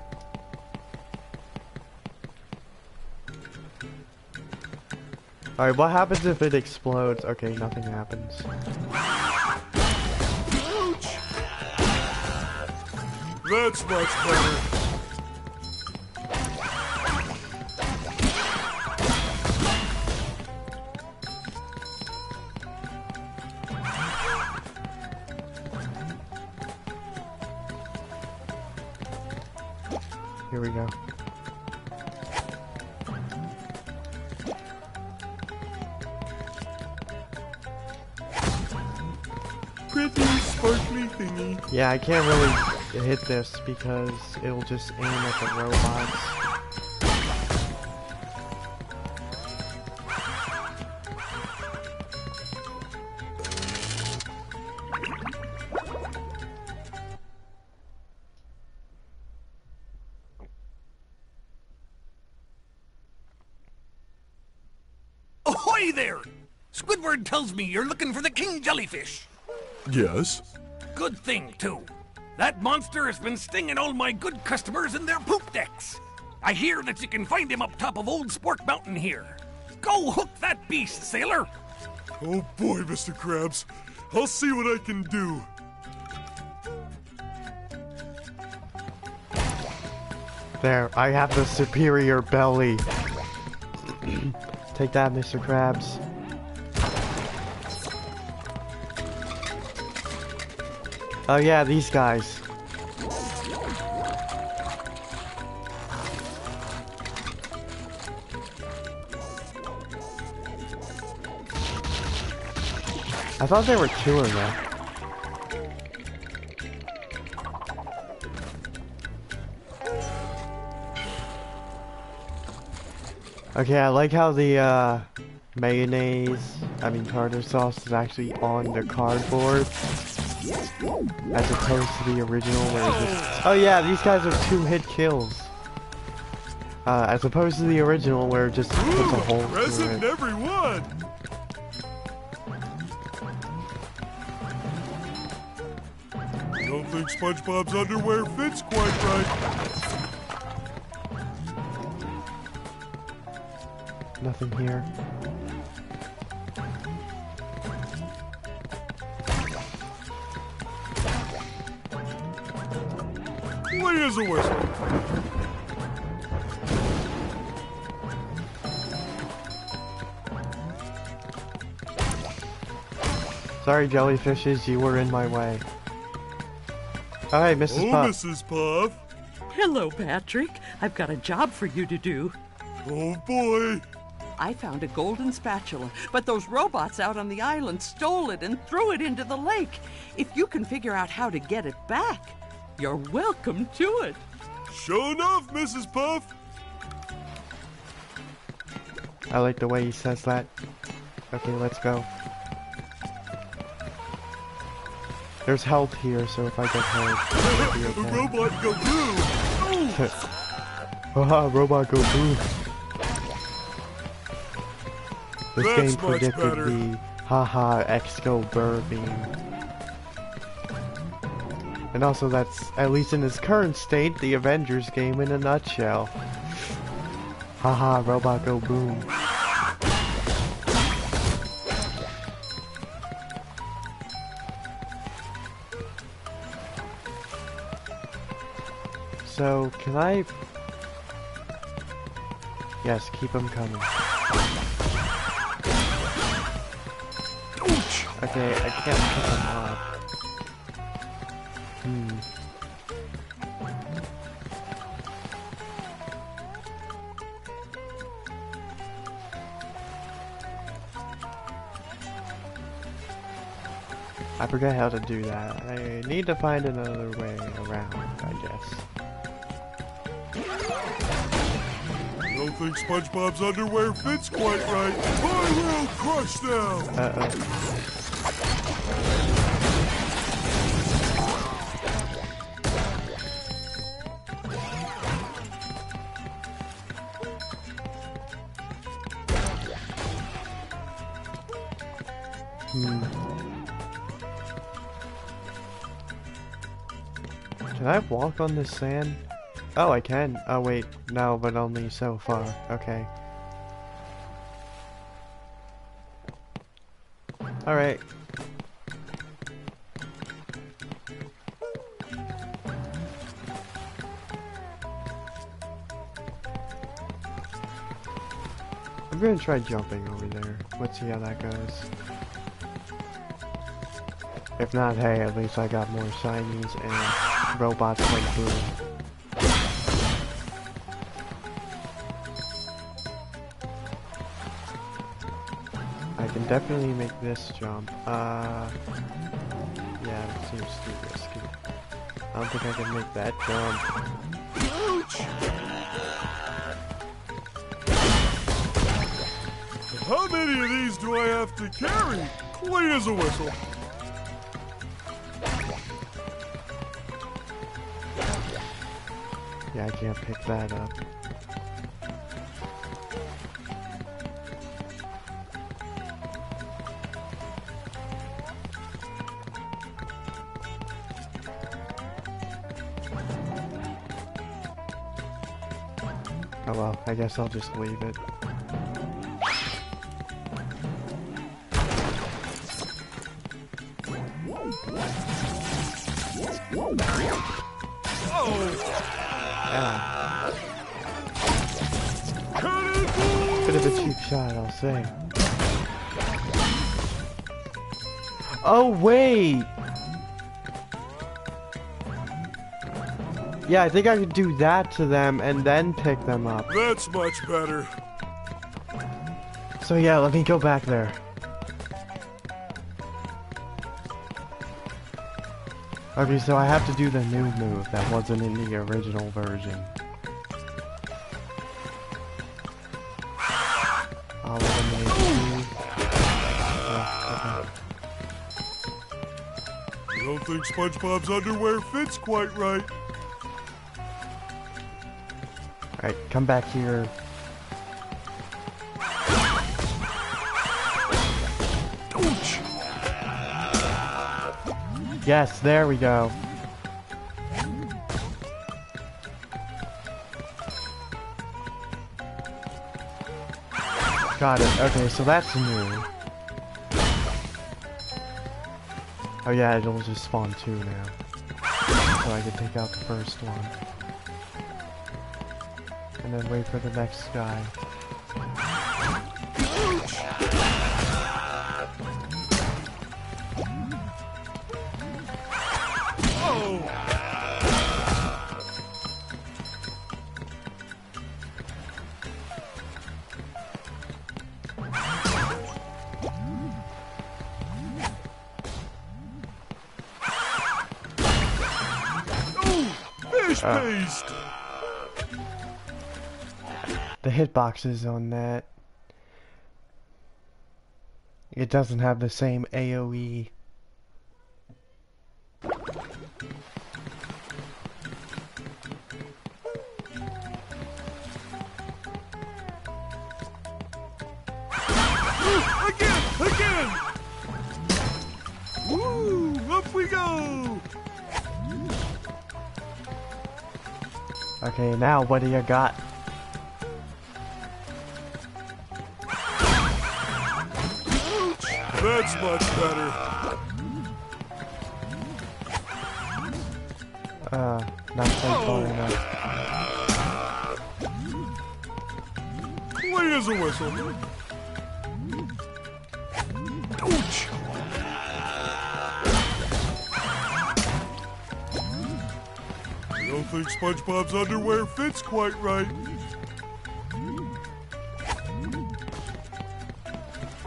Alright, what happens if it explodes? Okay, nothing happens. That's much better. Yeah, I can't really hit this because it'll just aim at the robots. Ahoy there! Squidward tells me you're looking for the king jellyfish. Yes. Good thing, too. That monster has been stinging all my good customers in their poop decks. I hear that you can find him up top of Old Spork Mountain here. Go hook that beast, sailor! Oh boy, Mr. Krabs. I'll see what I can do. There, I have the superior belly. Take that, Mr. Krabs. Oh yeah, these guys. I thought there were two of them. Okay, I like how the uh, mayonnaise, I mean tartar sauce is actually on the cardboard. As opposed to the original where it's just... Oh yeah, these guys are two hit kills. Uh, as opposed to the original where it just puts a hole through Present in it. every one. Don't think SpongeBob's underwear fits quite right. Nothing here. Clean as a whistle. Sorry, jellyfishes, you were in my way. Hi, hey, Mrs. Oh, Puff. Mrs. Puff. Hello, Patrick. I've got a job for you to do. Oh boy. I found a golden spatula, but those robots out on the island stole it and threw it into the lake. If you can figure out how to get it back, you're welcome to it. Sure enough, Mrs. Puff. I like the way he says that. Okay, let's go. There's health here, so if I get hurt, it'll The be okay. robot go blue. Haha, robot go boom. This That's game predicted better. the haha Exco Burr beam. And also that's, at least in its current state, the Avengers game in a nutshell. Haha, robot go boom. So, can I... Yes, keep them coming. Okay, I can't pick them up. I forget how to do that. I need to find another way around, I guess. I Don't think SpongeBob's underwear fits quite right. I will crush them! Uh-oh. I walk on this sand? Oh, I can. Oh, wait. No, but only so far. Okay. Alright. I'm gonna try jumping over there. Let's see how that goes. If not, hey, at least I got more shinies and robots like Boom. I can definitely make this jump. Uh, yeah, it seems too risky. I don't think I can make that jump. How many of these do I have to carry? Clean as a whistle. Yeah, I can't pick that up. Oh well, I guess I'll just leave it. Shot, Oh, wait! Yeah, I think I could do that to them and then pick them up. That's much better. So yeah, let me go back there. Okay, so I have to do the new move that wasn't in the original version. Think SpongeBob's underwear fits quite right. Alright, come back here. Ouch. Yes, there we go. Got it. Okay, so that's new. Oh yeah, it'll just spawn two now. So I can take out the first one. And then wait for the next guy. The hitboxes on that. It doesn't have the same. AoE. Now what do you got? That's much better. Uh, not quite far enough. Clean as a whistle. Think SpongeBob's underwear fits quite right.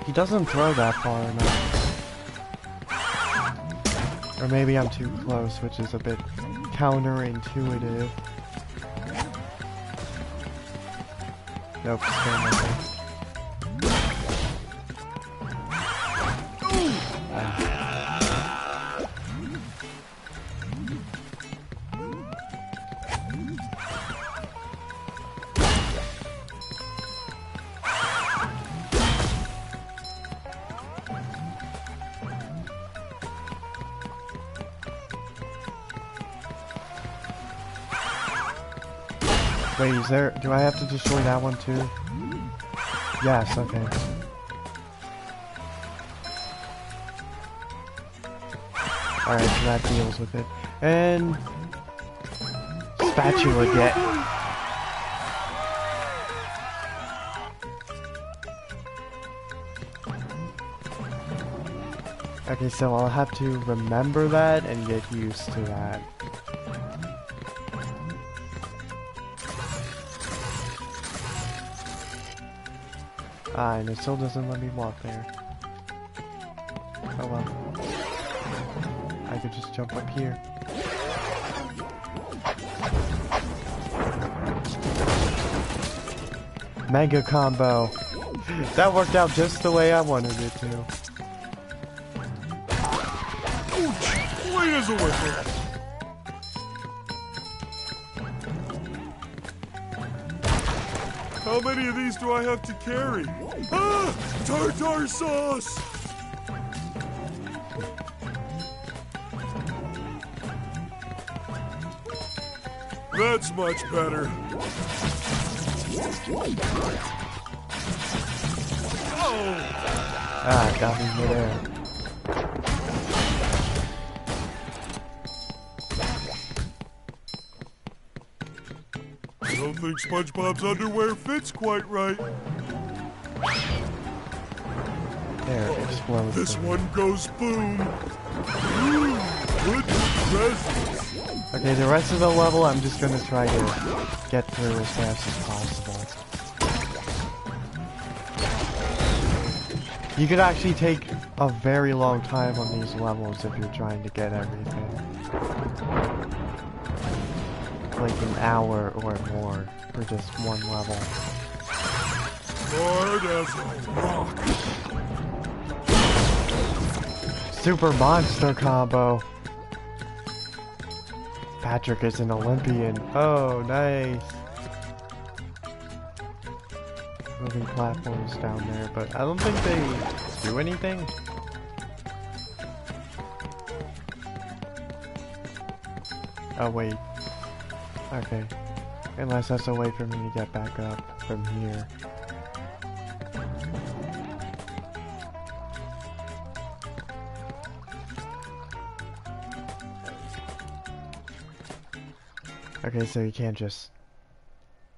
He doesn't throw that far enough. Or maybe I'm too close, which is a bit counterintuitive. Nope, Wait, is there... Do I have to destroy that one too? Yes, okay. Alright, so that deals with it. And... Spatula get... Okay, so I'll have to remember that and get used to that. Ah, and it still doesn't let me walk there. Oh well. I could just jump up here. Mega combo. That worked out just the way I wanted it to. Clean as a whistle. How many of these do I have to carry? Ah! Tartar sauce! That's much better. Oh! Ah, got me midair. Don't think SpongeBob's underwear fits quite right. There, it explodes. This one goes boom. Ooh, good presents. Okay, the rest of the level I'm just gonna try to get through as fast as possible. You could actually take a very long time on these levels if you're trying to get everything. Like an hour or more for just one level. Hard as a rock. Super monster combo! Patrick is an Olympian. Oh, nice. Moving platforms down there, but I don't think they do anything. Oh, wait. Okay. Unless that's a way for me to get back up from here. Okay, so you can't just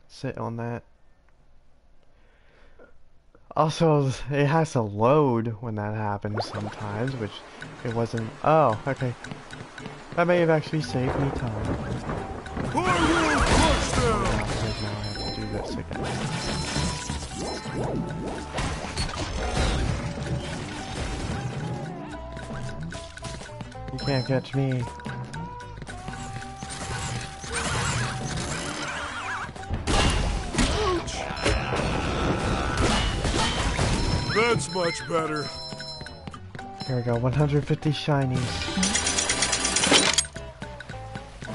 sit on that. Also, it has to load when that happens sometimes, which it wasn't. Oh, okay. That may have actually saved me time. You can't catch me. That's much better. Here we go, 150 shinies.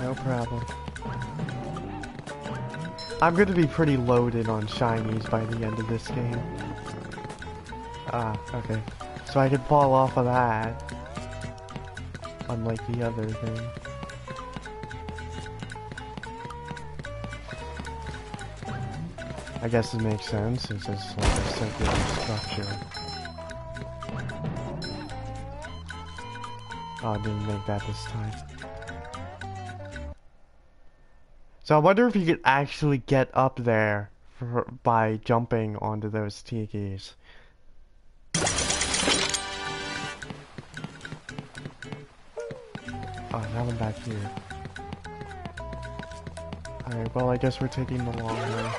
No problem. I'm gonna be pretty loaded on shinies by the end of this game. Ah, okay. So I could fall off of that. Unlike the other thing. I guess it makes sense since it's like a circular structure. Oh, I didn't make that this time. So I wonder if you could actually get up there for, by jumping onto those tikis. Oh, now I'm back here. Alright, well I guess we're taking the long way.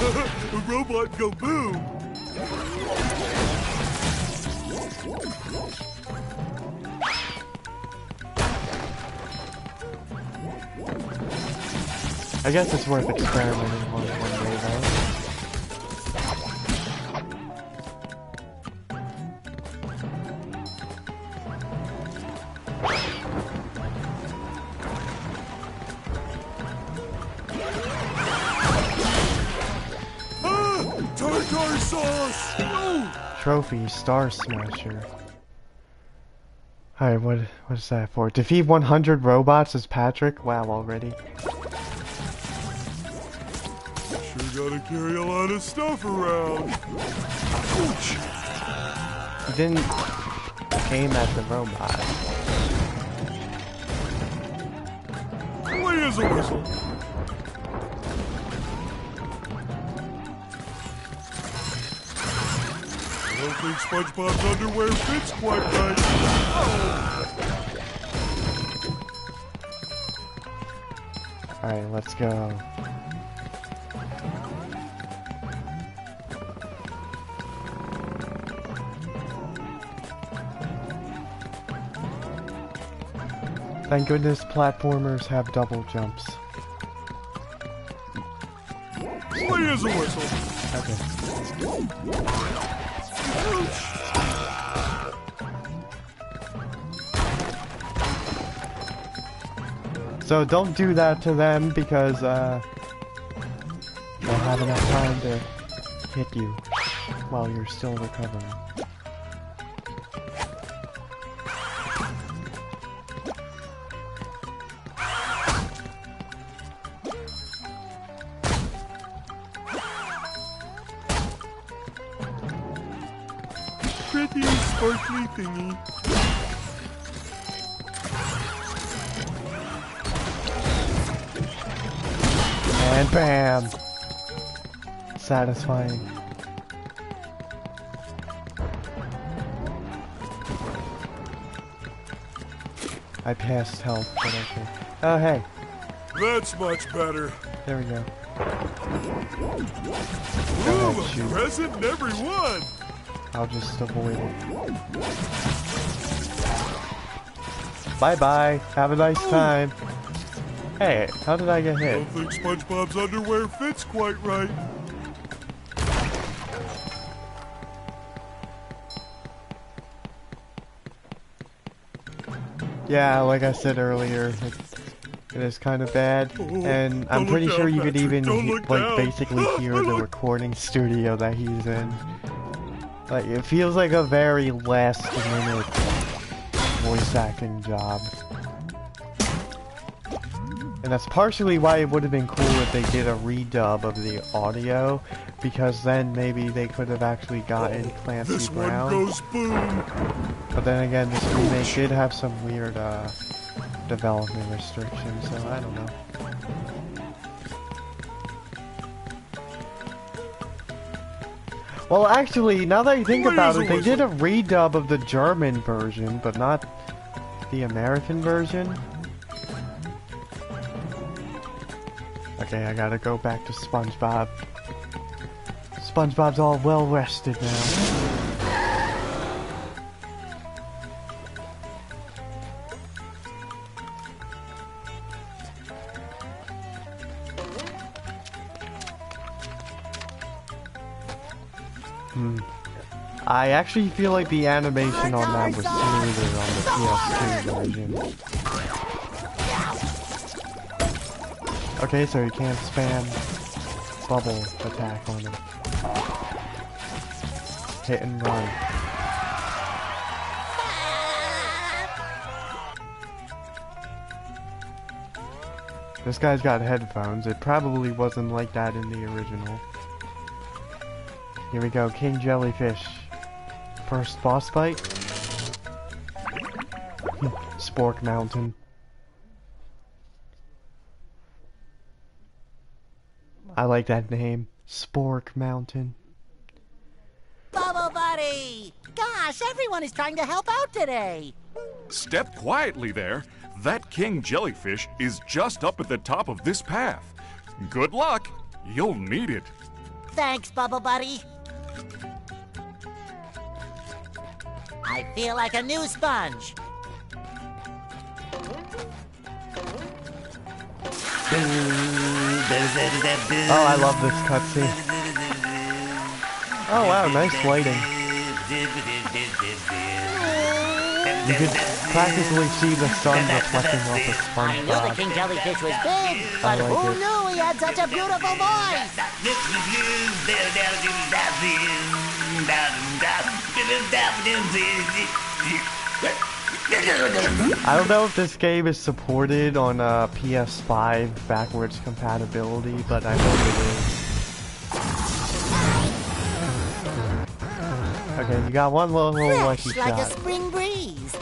the robot go boom! I guess it's worth experimenting on one day though. Trophy Star Smasher. Alright, what what is that for? Defeat 100 robots as Patrick? Wow, already. Gotta carry a lot of stuff around. Ouch! He didn't aim at the robot. Play as a whistle. I don't think SpongeBob's underwear fits quite right. Alright, let's go. Thank goodness platformers have double jumps. Play as a whistle. Okay. So don't do that to them because uh, they'll have enough time to hit you while you're still recovering. Satisfying. I passed health, but okay. Oh, hey. That's much better. There we go. Ooh, present in every one! I'll just avoid it. Bye-bye. Have a nice time. Hey, how did I get hit? I don't think SpongeBob's underwear fits quite right. Yeah, like I said earlier, it, it is kind of bad, oh, and I'm pretty sure you could even like basically hear the recording studio that he's in. Like it feels like a very last minute voice acting job. And that's partially why it would have been cool if they did a redub of the audio, because then maybe they could have actually gotten Clancy this Brown. One goes boom. But then again, this remake did have some weird uh, development restrictions, so I don't know. Well, actually, now that I think about it, they did a redub of the German version, but not the American version. Okay, I gotta go back to SpongeBob. SpongeBob's all well rested now. I actually feel like the animation on that was smoother on the PS2 version. Okay, so you can't spam bubble attack on him. Hit and run. This guy's got headphones. It probably wasn't like that in the original. Here we go, King Jellyfish. First boss fight. Spork Mountain. I like that name. Spork Mountain. Bubble Buddy! Gosh, everyone is trying to help out today. Step quietly there. That king jellyfish is just up at the top of this path. Good luck. You'll need it. Thanks, Bubble Buddy. I feel like a new sponge. Oh, I love this cutscene. Oh wow, nice lighting. You could practically see the sun reflecting off of I knew the SpongeBob. king jellyfish was big, but like who it. knew he had such a beautiful voice? I don't know if this game is supported on uh, PS5 backwards compatibility, but I hope it is. Okay, you got one little lucky Fresh like a spring breeze.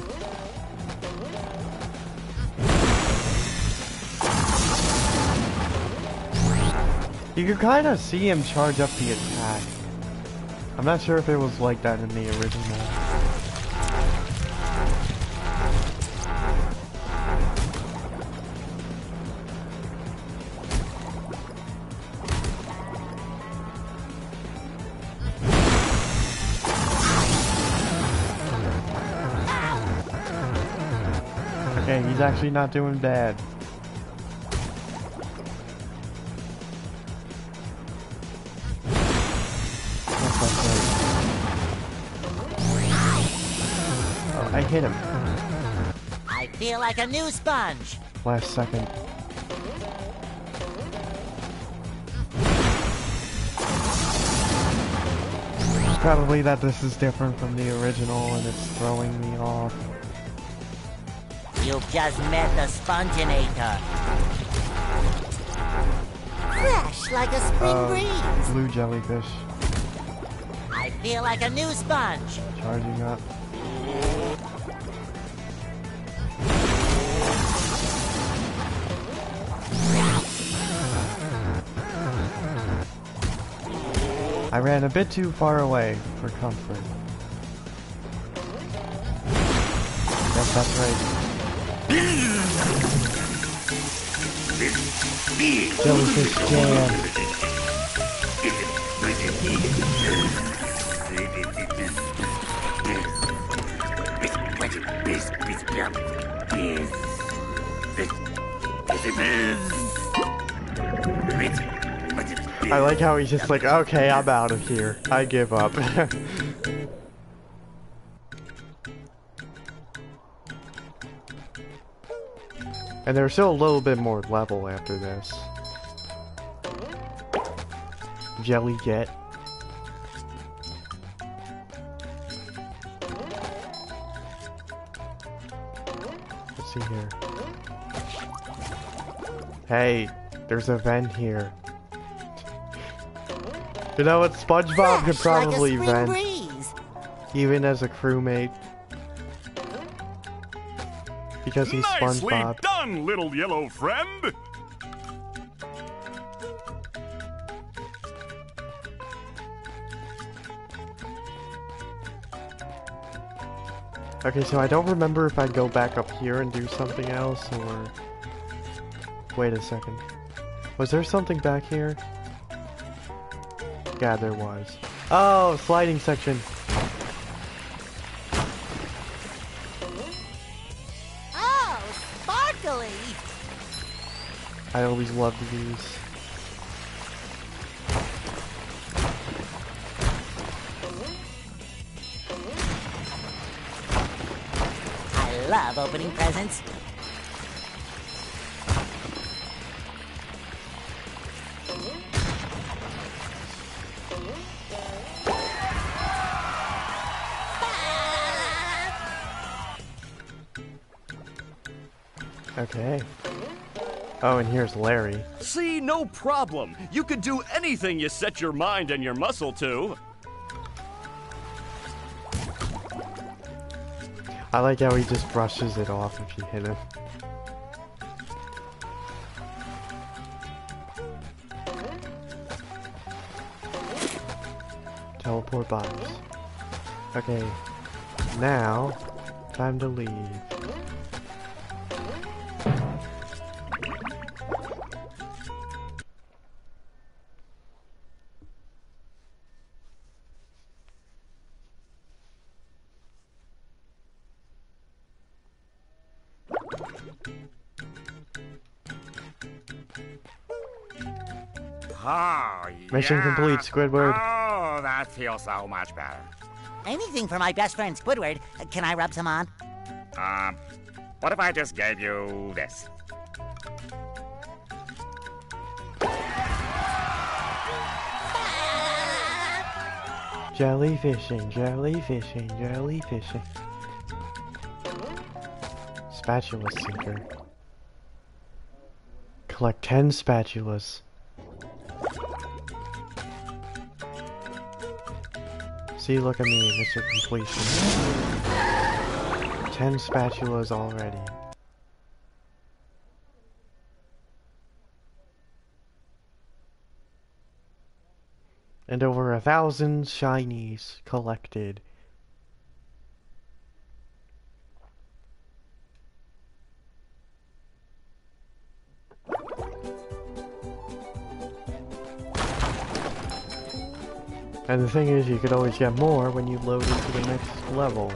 You can kind of see him charge up the attack. I'm not sure if it was like that in the original. Okay, he's actually not doing bad. Hit him. I feel like a new sponge. Last second. Probably that this is different from the original and it's throwing me off. You've just met the Sponginator. Fresh like a spring Uh, breeze. blue jellyfish I feel like a new sponge. charging up. I ran a bit too far away for comfort. Yes, that's right. Jellyfish jam. I like how he's just like, okay, I'm out of here. I give up. and there's still a little bit more level after this. Jelly get. Let's see here. Hey, there's a vent here. You know what? SpongeBob could probably like vent, breeze. even as a crewmate. Because he's Nicely SpongeBob. done, little yellow friend. Okay, so I don't remember if I go back up here and do something else, or... Wait a second. Was there something back here? Yeah, there was. Oh, sliding section. Oh, sparkly. I always loved these. I love opening presents. Oh, and here's Larry. See, no problem. You could do anything you set your mind and your muscle to. I like how he just brushes it off if you hit him. Teleport box. Okay, now, time to leave. Mission yeah. complete, Squidward. Oh, that feels so much better. Anything for my best friend Squidward. Uh, Can I rub some on? Um, what if I just gave you this? Jellyfishing, jellyfishing, jellyfishing. Spatula sinker. Collect 10 spatulas. See, look at me, Mr. Completion. 10 spatulas already. And over a thousand shinies collected. And the thing is, you could always get more when you load into the next level.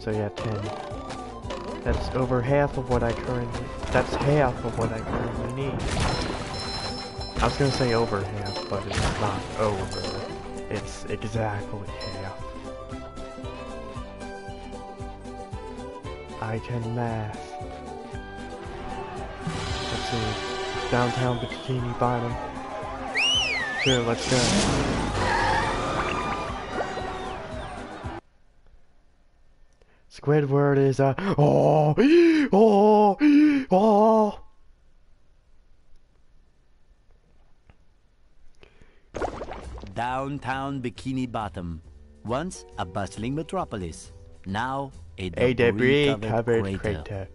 So yeah, 10. That's over half of what I currently... That's half of what I currently need. I was gonna say over half, but it's not over. It's exactly half. I can math. Let's see. Downtown Bikini Bottom. Sure, let's go. Squidward is a oh oh oh. Downtown Bikini Bottom. Once a bustling metropolis. Now a debris, A debris crater. crater.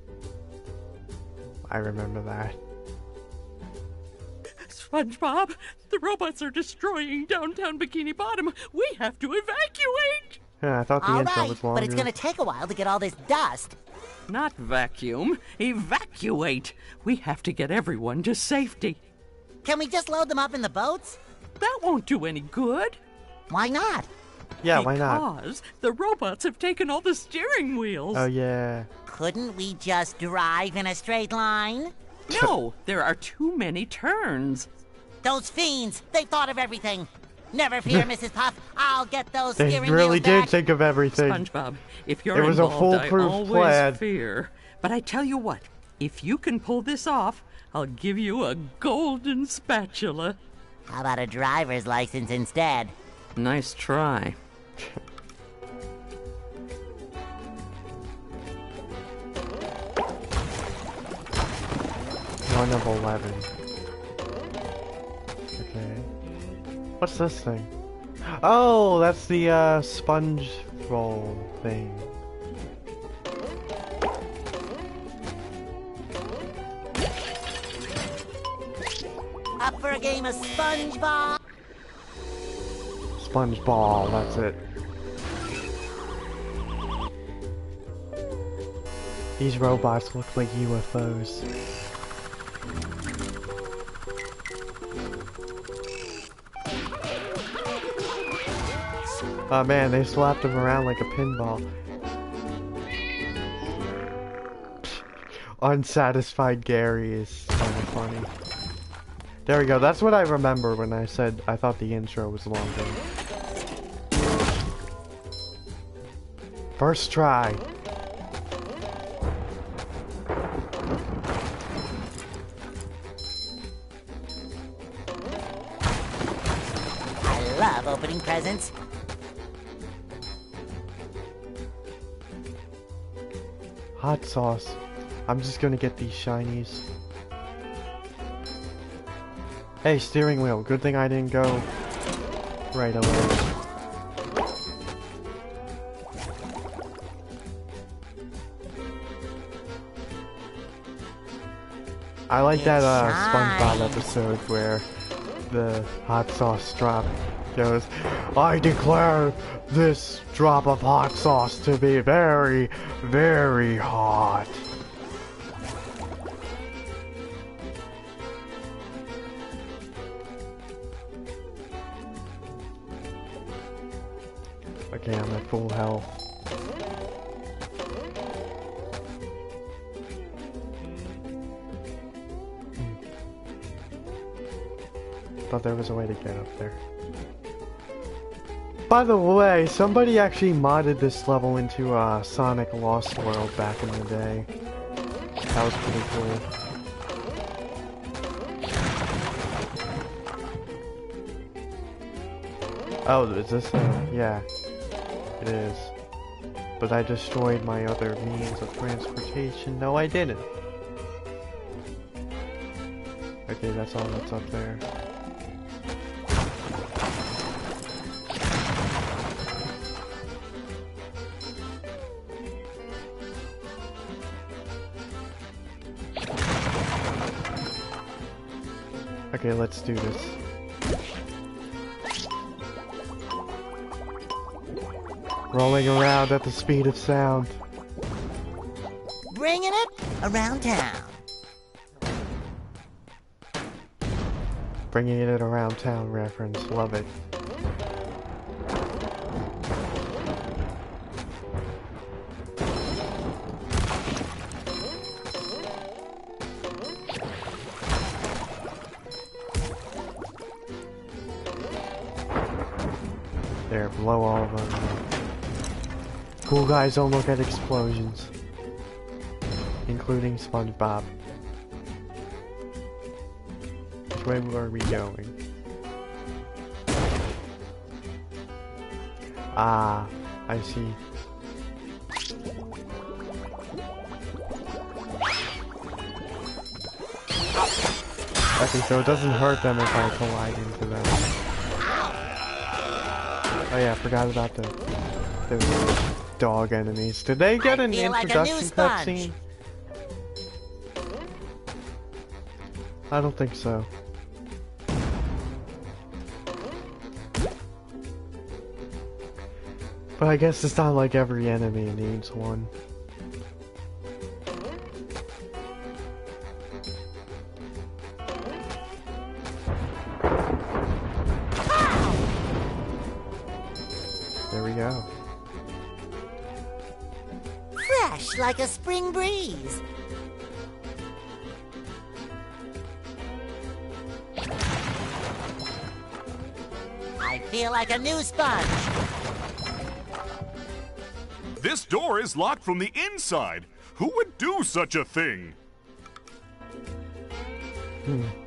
I remember that. SpongeBob, the robots are destroying downtown Bikini Bottom. We have to evacuate. Yeah, I thought the All intro right, was longer. but it's gonna take a while to get all this dust. Not vacuum, evacuate. We have to get everyone to safety. Can we just load them up in the boats? That won't do any good. Why not? yeah, why not? Because the robots have taken all the steering wheels. Oh yeah. Couldn't we just drive in a straight line? No, there are too many turns. Those fiends, they thought of everything. Never fear, Mrs. Puff. I'll get those They steering really wheels did back. think of everything. SpongeBob, if you're It was a involved, I foolproof always plan. fear. But I tell you what, if you can pull this off, I'll give you a golden spatula. How about a driver's license instead? Nice try. One of eleven. What's this thing? Oh, that's the uh, sponge roll thing. Up for a game of SpongeBob? Sponge ball, that's it. These robots look like UFOs. Oh man, they slapped him around like a pinball. Unsatisfied Gary is kind of funny. There we go, that's what I remember when I said I thought the intro was longer. First try. I love opening presents. Hot sauce. I'm just gonna get these shinies. Hey, steering wheel. Good thing I didn't go right away. I like that uh, SpongeBob episode where the hot sauce dropped goes, I declare this drop of hot sauce to be very, very hot. Okay, I'm at full health. Hmm. Thought there was a way to get up there. By the way, somebody actually modded this level into uh, Sonic Lost World back in the day. That was pretty cool. Oh, is this a... yeah. It is. But I destroyed my other means of transportation. No, I didn't. Okay, that's all that's up there. Okay, let's do this. Rolling around at the speed of sound. Bringing it around town. Bringing it around town reference. Love it. Guys don't look at explosions. Including SpongeBob. Where are we going? Ah, I see. Okay, so it doesn't hurt them if I collide into them. Oh yeah, I forgot about the, the dog enemies. Did they get I an like introduction sponge. cutscene? I don't think so. But I guess it's not like every enemy needs one. Spring. I feel like a new sponge. This door is locked from the inside. Who would do such a thing? Another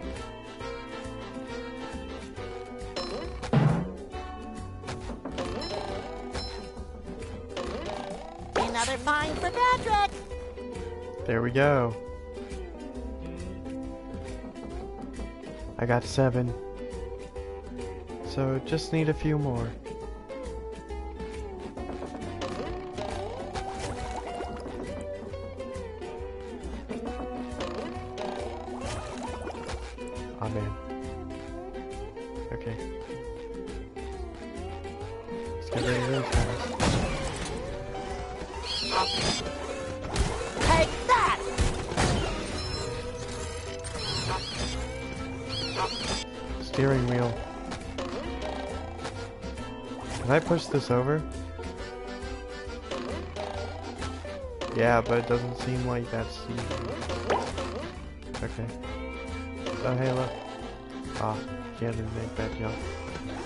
There we go. I got seven. So just need a few more. This over? Yeah, but it doesn't seem like that's easy. Okay. Oh, hey, look. Ah, can't even make that jump.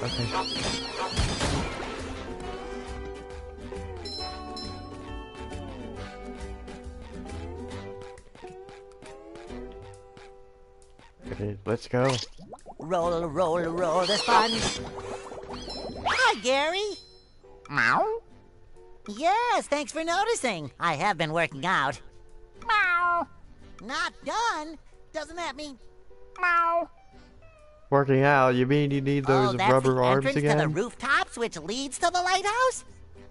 Okay. Okay, let's go. Roll, roll, roll the fun. Hi, Gary. Meow. Yes, thanks for noticing. I have been working out. Meow. Not done? Doesn't that mean meow? Working out, you mean you need those oh, that's rubber the arms entrance again? to the rooftops, which leads to the lighthouse.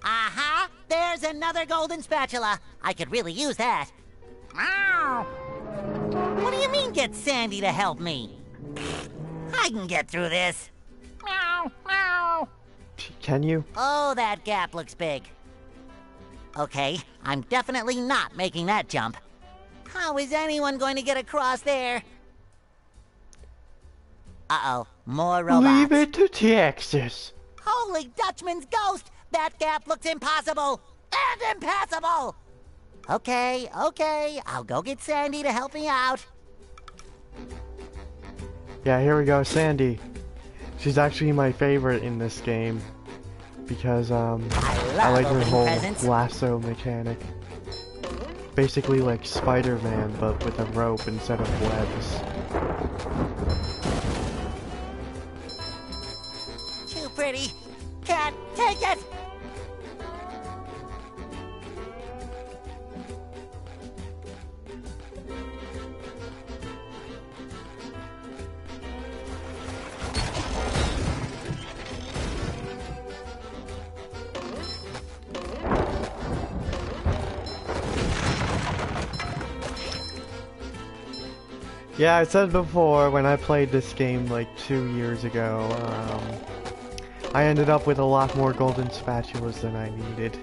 Aha! There's another golden spatula. I could really use that. Meow. What do you mean, get Sandy to help me? I can get through this. Meow, meow. Can you? Oh, that gap looks big. Okay, I'm definitely not making that jump. How is anyone going to get across there? Uh-oh, more robots. Leave it to Texas. Holy Dutchman's ghost! That gap looks impossible! And impassable! Okay, okay, I'll go get Sandy to help me out. Yeah, here we go, Sandy. She's actually my favorite in this game because um I, like her whole presents. lasso mechanic. Basically like Spider-Man, but with a rope instead of webs. Too pretty. Can't take it! Yeah, I said before when I played this game like two years ago, um, I ended up with a lot more golden spatulas than I needed.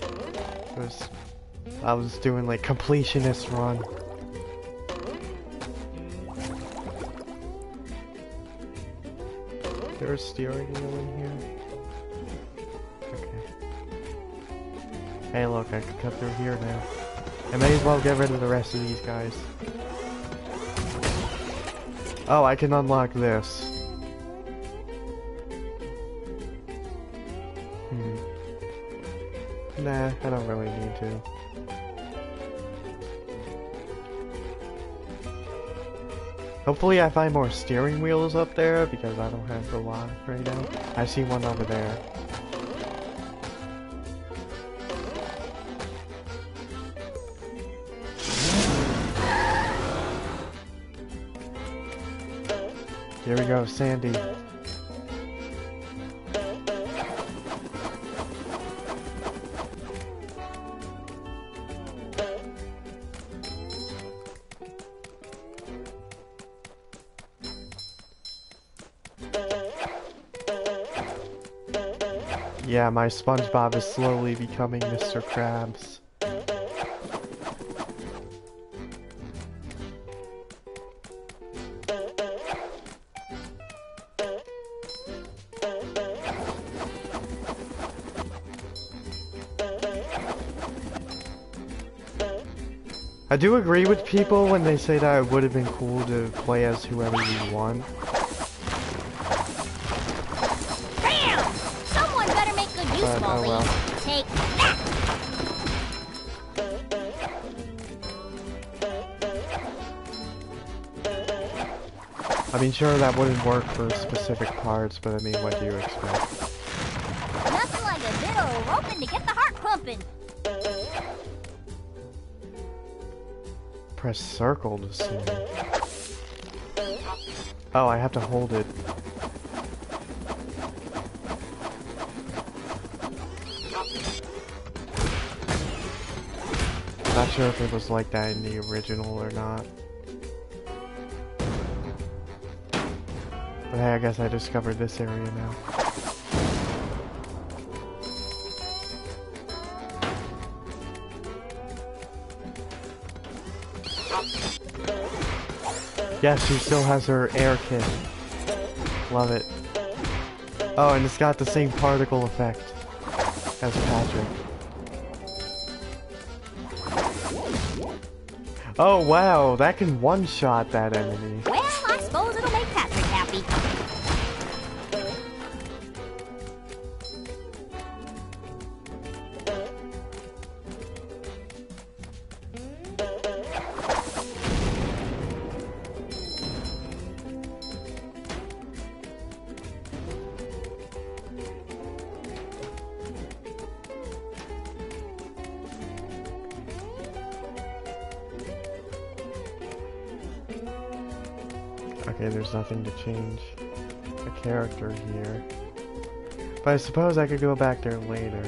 It was, I was doing like completionist run. There's a steering wheel in here. Okay. Hey, look, I can cut through here now. I may as well get rid of the rest of these guys. Oh, I can unlock this. Hmm. Nah, I don't really need to. Hopefully I find more steering wheels up there because I don't have a lot right now. I see one over there. Here we go, Sandy. Yeah, my SpongeBob is slowly becoming Mr. Krabs. I do agree with people when they say that it would have been cool to play as whoever you want. Bam! Someone better make good use But, of oh well. Take that! I mean, sure, that wouldn't work for specific parts, but I mean, what do you expect? Nothing like a bit of roping to get the heart pumping. Press circle to swing. Oh, I have to hold it. Not sure if it was like that in the original or not. But hey, I guess I discovered this area now. Yes, she still has her air kit. Love it. Oh, and it's got the same particle effect as Patrick. Oh wow, that can one-shot that enemy. Change a character here. But I suppose I could go back there later.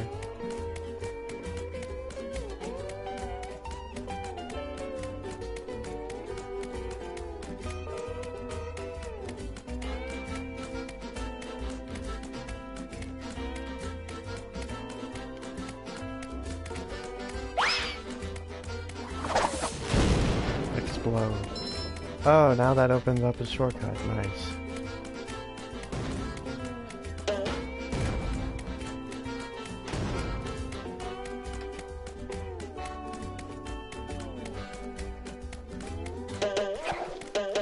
Now that opens up a shortcut. Nice.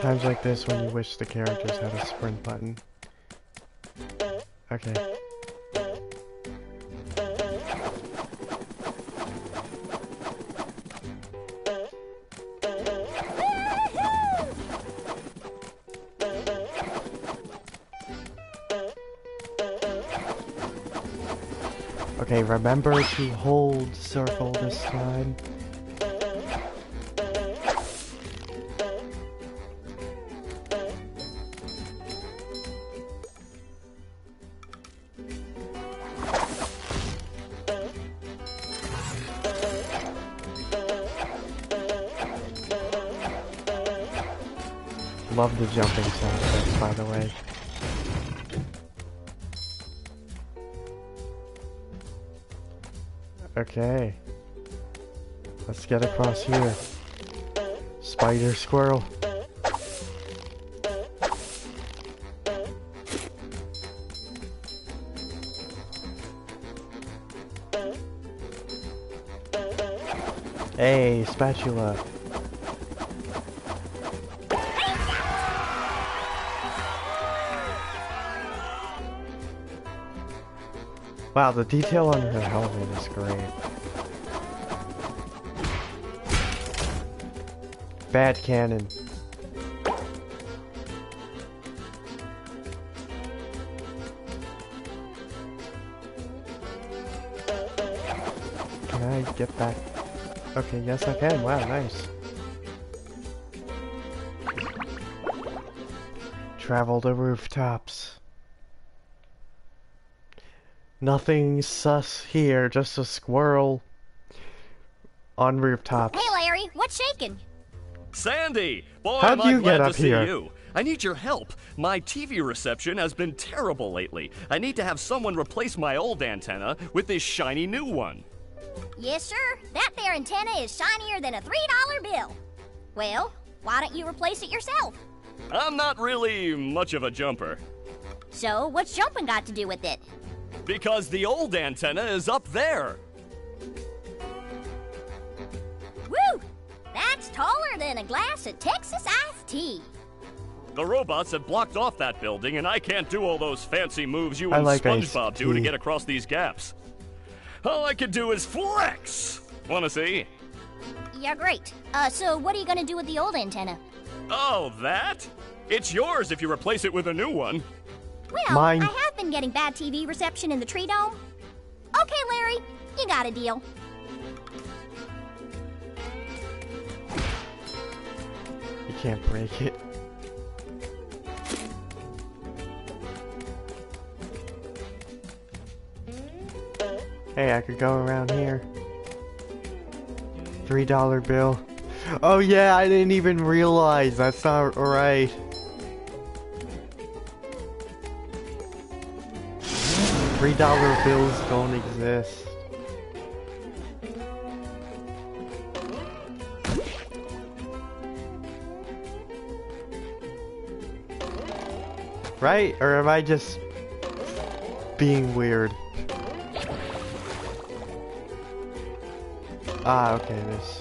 Times like this when you wish the characters had a sprint button. Okay. Remember to hold circle this time. Love the jumping Okay. Let's get across here. Spider squirrel. Hey, spatula. Wow, the detail on her helmet is great. Bad cannon. Can I get back? Okay, yes I can. Wow, nice. Travel the rooftops. Nothing sus here, just a squirrel on rooftops. Hey, Larry, what's shaking? Sandy! Boy, How'd am I you glad get to up see you. I need your help. My TV reception has been terrible lately. I need to have someone replace my old antenna with this shiny new one. Yes, sir. That there antenna is shinier than a $3 bill. Well, why don't you replace it yourself? I'm not really much of a jumper. So, what's jumping got to do with it? Because the old antenna is up there. Than a glass of Texas iced tea. The robots have blocked off that building, and I can't do all those fancy moves you I and like SpongeBob do to get across these gaps. All I can do is flex. Wanna see? Yeah, great. Uh, so what are you gonna do with the old antenna? Oh, that? It's yours if you replace it with a new one. Well, Mine. I have been getting bad TV reception in the tree dome. Okay, Larry, you got a deal. Can't break it. Hey, I could go around here. Three dollar bill. Oh yeah, I didn't even realize that's not right. Three dollar bills don't exist. Right? Or am I just being weird? Ah, okay, this.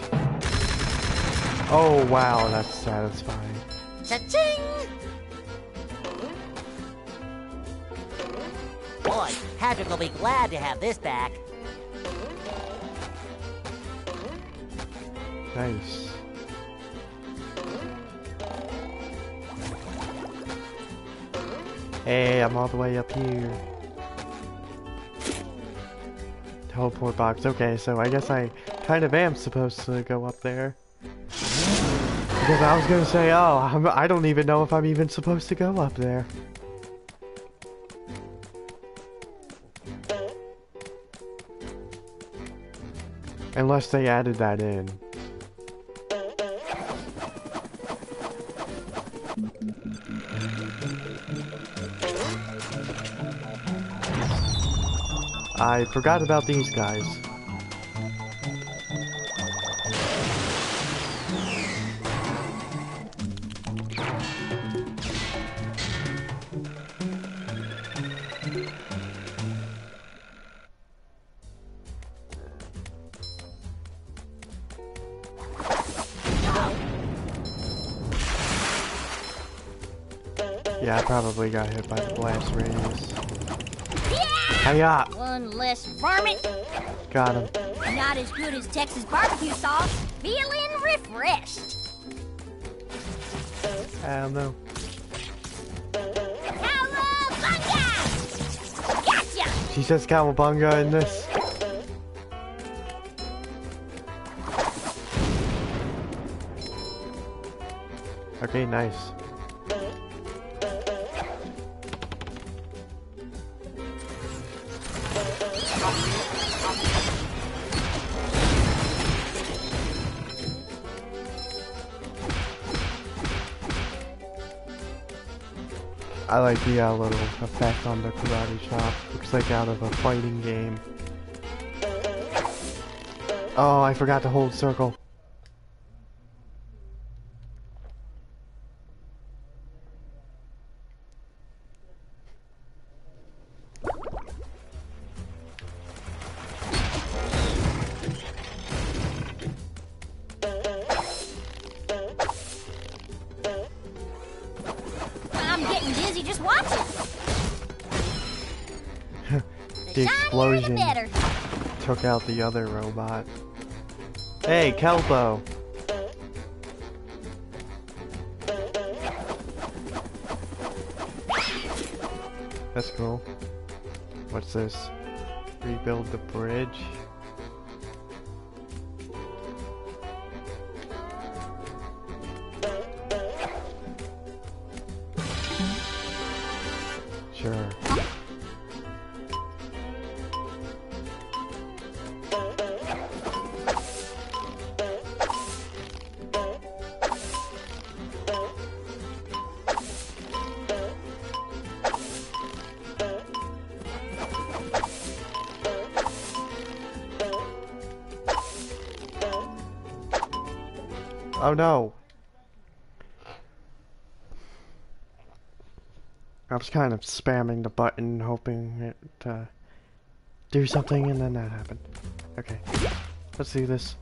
Oh wow, that's satisfying. Cha-ching! Boy, Patrick will be glad to have this back. Nice. Hey, I'm all the way up here. Teleport box. Okay, so I guess I kind of am supposed to go up there. Because I was gonna say, oh, I'm, I don't even know if I'm even supposed to go up there. Unless they added that in. I forgot about these guys. Yeah, I probably got hit by the blast radius. Yeah! Hiya! Less varmint. Got him. Not as good as Texas barbecue sauce. Feeling refreshed. I don't know. Cowabunga! Gotcha! She says Cowabunga in this. Okay, nice. I like the uh, little effect on the karate chop. Looks like out of a fighting game. Oh, I forgot to hold circle. The explosion took out the other robot. Hey, Kelpo! That's cool. What's this? Rebuild the bridge? Kind of spamming the button, hoping it to do something, and then that happened. Okay, let's do this.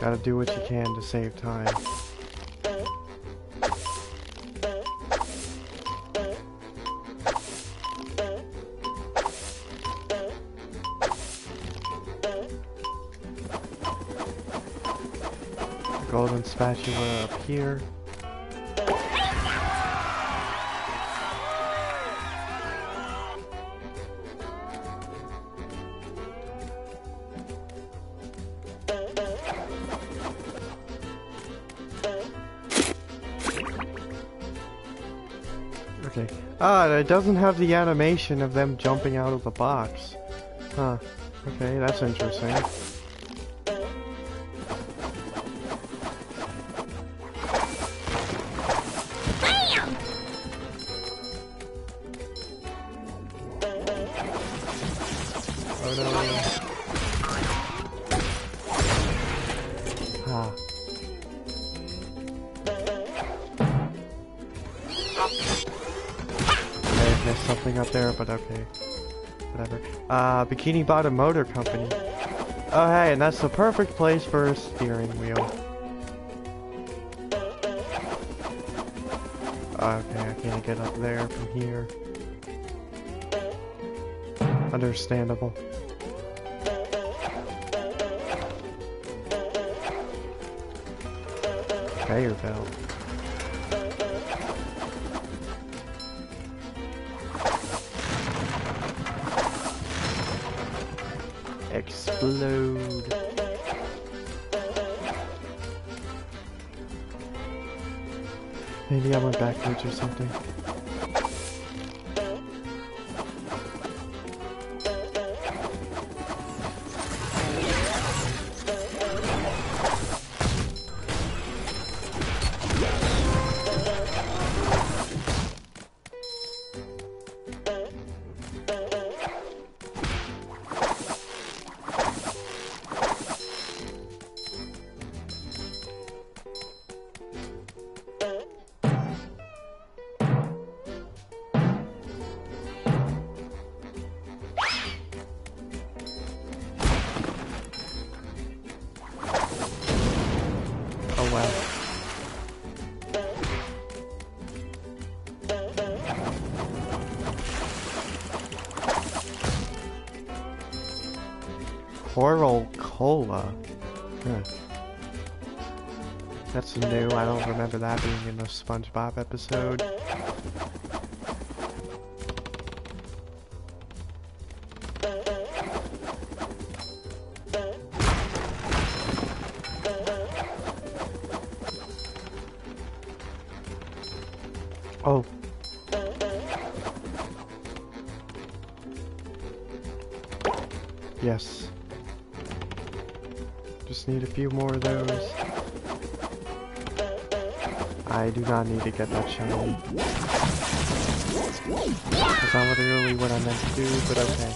Gotta do what you can to save time. Spatula up here. Okay. Ah, it doesn't have the animation of them jumping out of the box. Huh. Okay, that's interesting. Bikini Bottom Motor Company. Oh hey, and that's the perfect place for a steering wheel. Okay, I can't get up there from here. Understandable. Conveyor belt. Went backwards or something. Coral Cola. Huh. That's new. I don't remember that being in the SpongeBob episode. Shiny. That's not literally what I meant to do, but okay.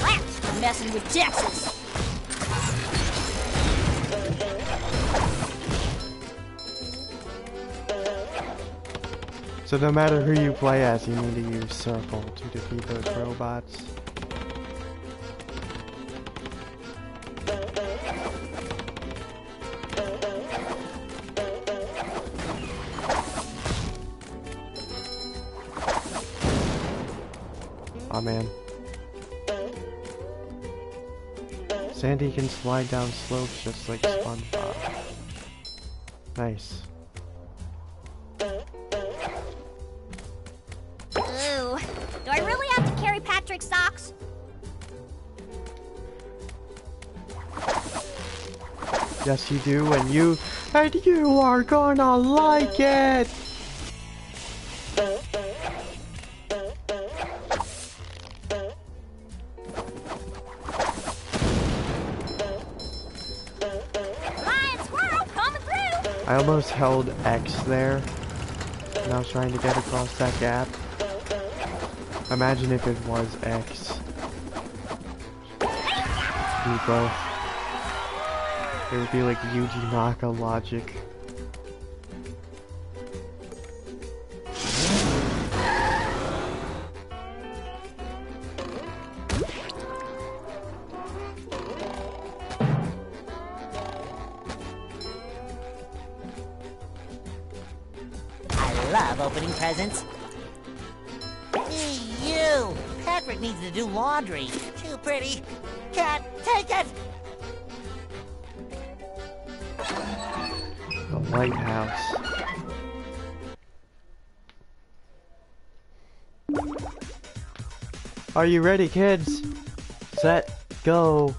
That's messing with Texas. So no matter who you play as, you need to use circle to defeat those robots. Sandy can slide down slopes just like SpongeBob. Nice. Ooh. Do I really have to carry Patrick's socks? Yes, you do, and you, and you are gonna like it. Held X there, and I was trying to get across that gap. Imagine if it was X. Both. It would be like Yuji Naka logic. Are you ready, kids? Set, go.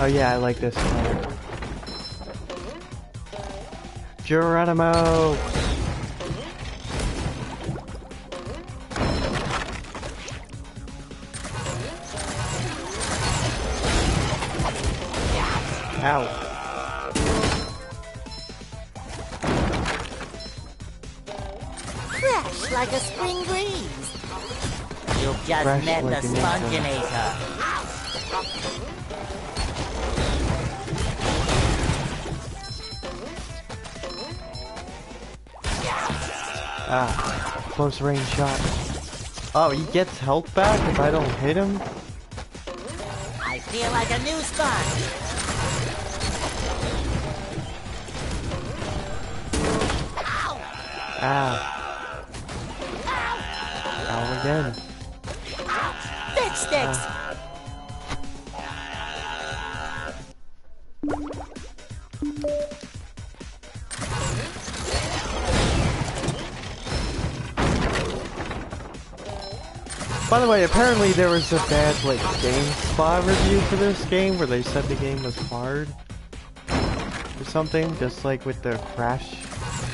Oh yeah, I like this. Geronimo! Ow. You've Fresh met the Sponginator. Ah, close range shot. Oh, he gets health back if I don't hit him? I feel like a new sponge. Ah. Ow again. Sticks. By the way, apparently there was a bad, like, GameSpot review for this game where they said the game was hard. Or something, just like with the Crash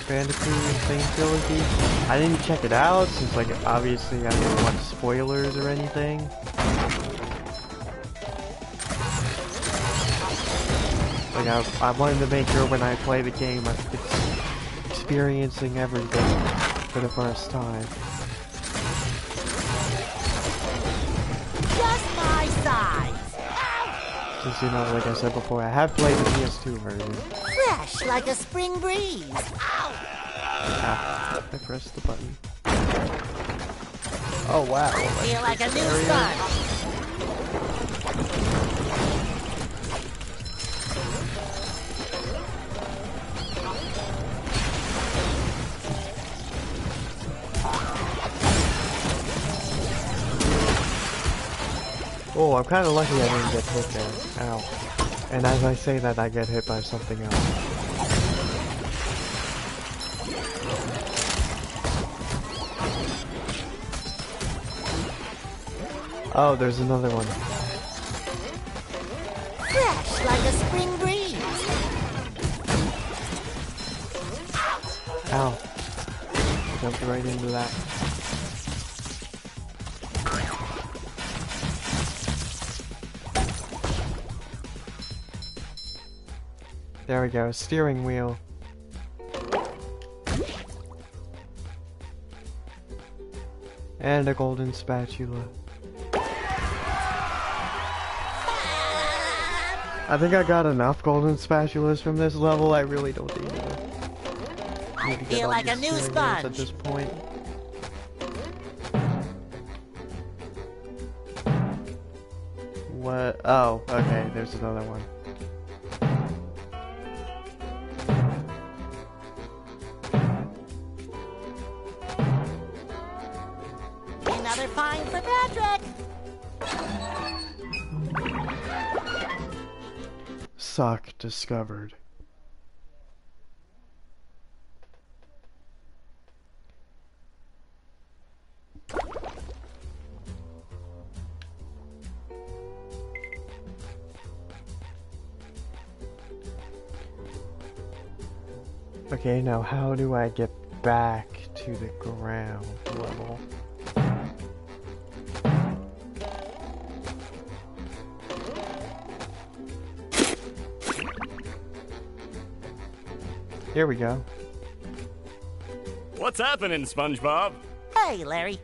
Bandicoot N. Sane Trilogy. I didn't check it out, since, like, obviously I didn't want spoilers or anything. Like, I, I wanted to make sure when I play the game, I'm experiencing everything for the first time. Just my size. Since, you know, like I said before, I have played the PS2 version. Fresh like a spring breeze. Ah, I pressed the button. Oh, wow. I feel like a new Area. Oh, I'm kind of lucky I didn't get hit there. Ow. And as I say that, I get hit by something else. Oh, there's another one. Fresh like a spring breeze. Ow. Jumped right into that. There we go, steering wheel. And a golden spatula. I think I got enough golden spatulas from this level, I really don't need to. I feel like a new sponge. At this point. What? Oh, okay, there's another one. Sock discovered. Okay, now how do I get back to the ground level? Here we go. What's happening, SpongeBob? Hey, Larry.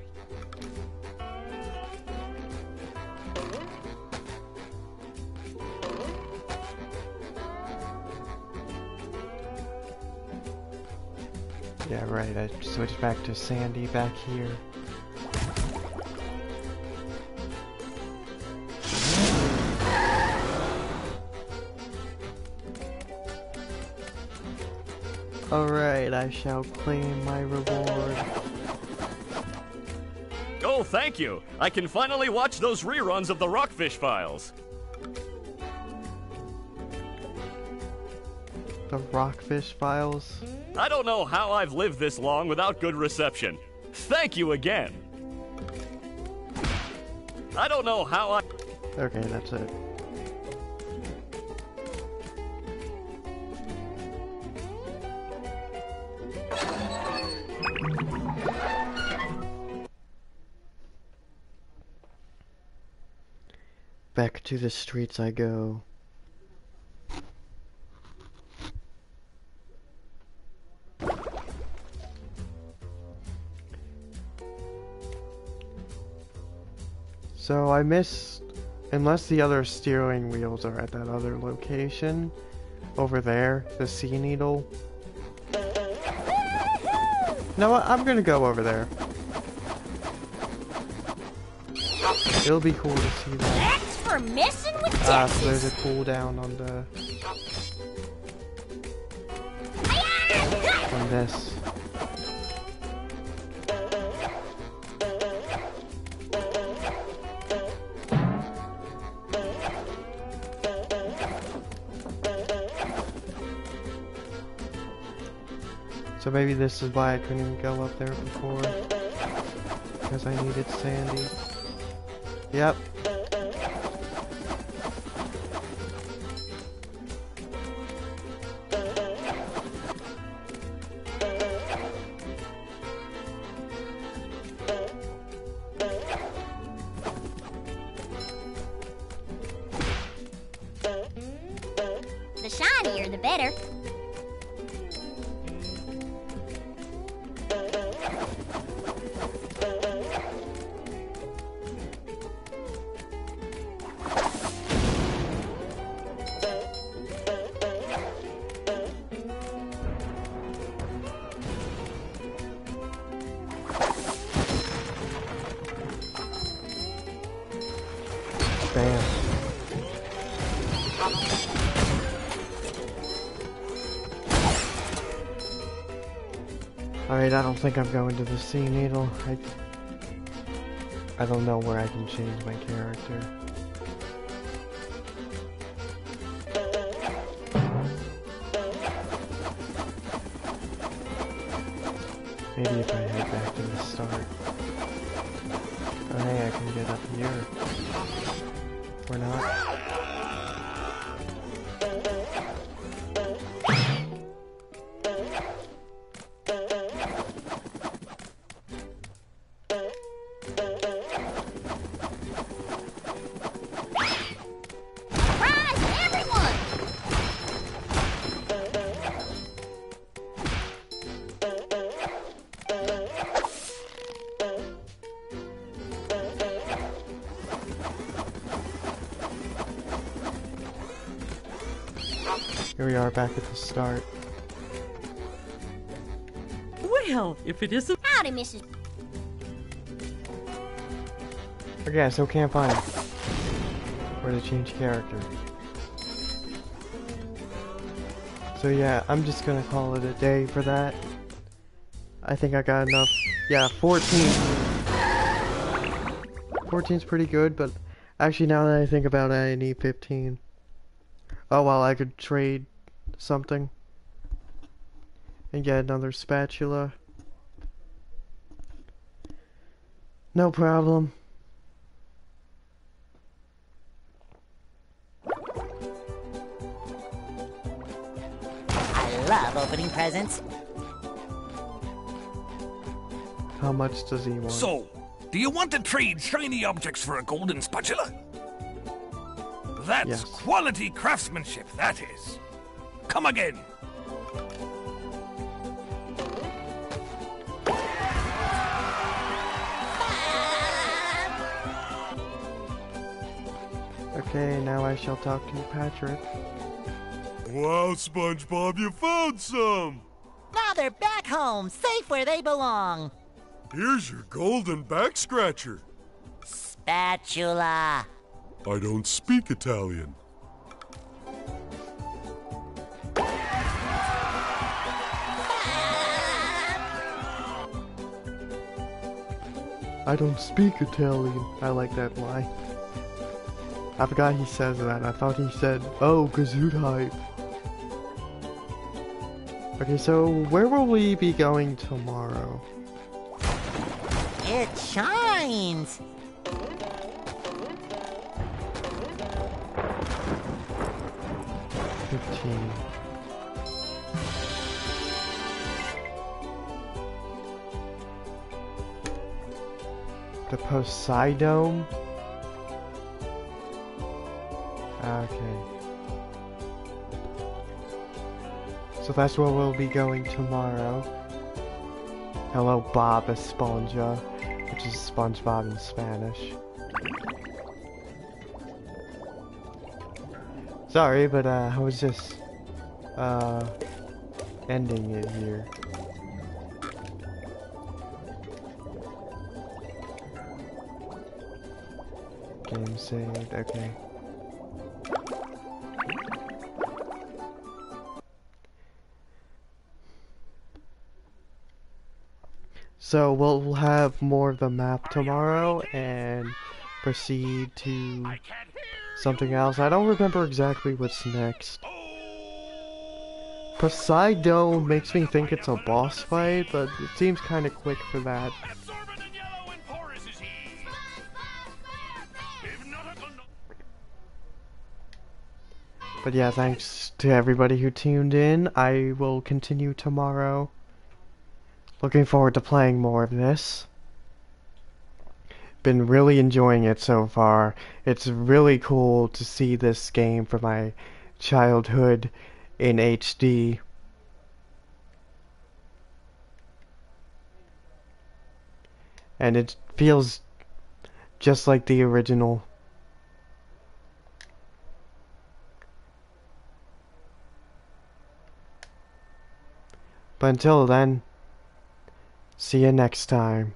Yeah, right, I switched back to Sandy back here. I shall claim my reward. Oh, thank you. I can finally watch those reruns of the Rockfish Files. The Rockfish Files? I don't know how I've lived this long without good reception. Thank you again. I don't know how I. Okay, that's it. To the streets I go. So I missed, unless the other steering wheels are at that other location, over there, the Sea Needle. No, I'm gonna go over there. It'll be cool to see that. For messing with Ah, so there's a cooldown on the on this. So maybe this is why I couldn't even go up there before. Because I needed Sandy. Yep. Think I'm going to the Sea Needle. I, I don't know where I can change my character. Are back at the start. Well, if it isn't. Howdy, Mrs. Okay, I still can't find where to change character. So yeah, I'm just gonna call it a day for that. I think I got enough. Yeah, 14. 14's pretty good, but actually now that I think about it, I need 15. Oh well, I could trade something. And get another spatula. No problem. I love opening presents. How much does he want? So, do you want to trade shiny objects for a golden spatula? That's Yes. quality craftsmanship, that is. Come again. Okay, now I shall talk to Patrick. Wow, SpongeBob, you found some! Now they're back home, safe where they belong. Here's your golden back scratcher. Spatula. I don't speak Italian. I don't speak Italian. I like that line. I forgot he says that. I thought he said, oh, gazoo Gesundheit. Okay, so where will we be going tomorrow? It shines. Poseidon? Okay. So that's where we'll be going tomorrow. Hello, Bob Esponja, which is SpongeBob in Spanish. Sorry, but uh, I was just uh ending it here. Game saved. Okay. So we'll have more of the map tomorrow and proceed to something else. I don't remember exactly what's next. Poseidome makes me think it's a boss fight, but it seems kind of quick for that. But yeah, thanks to everybody who tuned in. I will continue tomorrow. Looking forward to playing more of this. Been really enjoying it so far. It's really cool to see this game from my childhood in HD. And it feels just like the original. But until then, see you next time.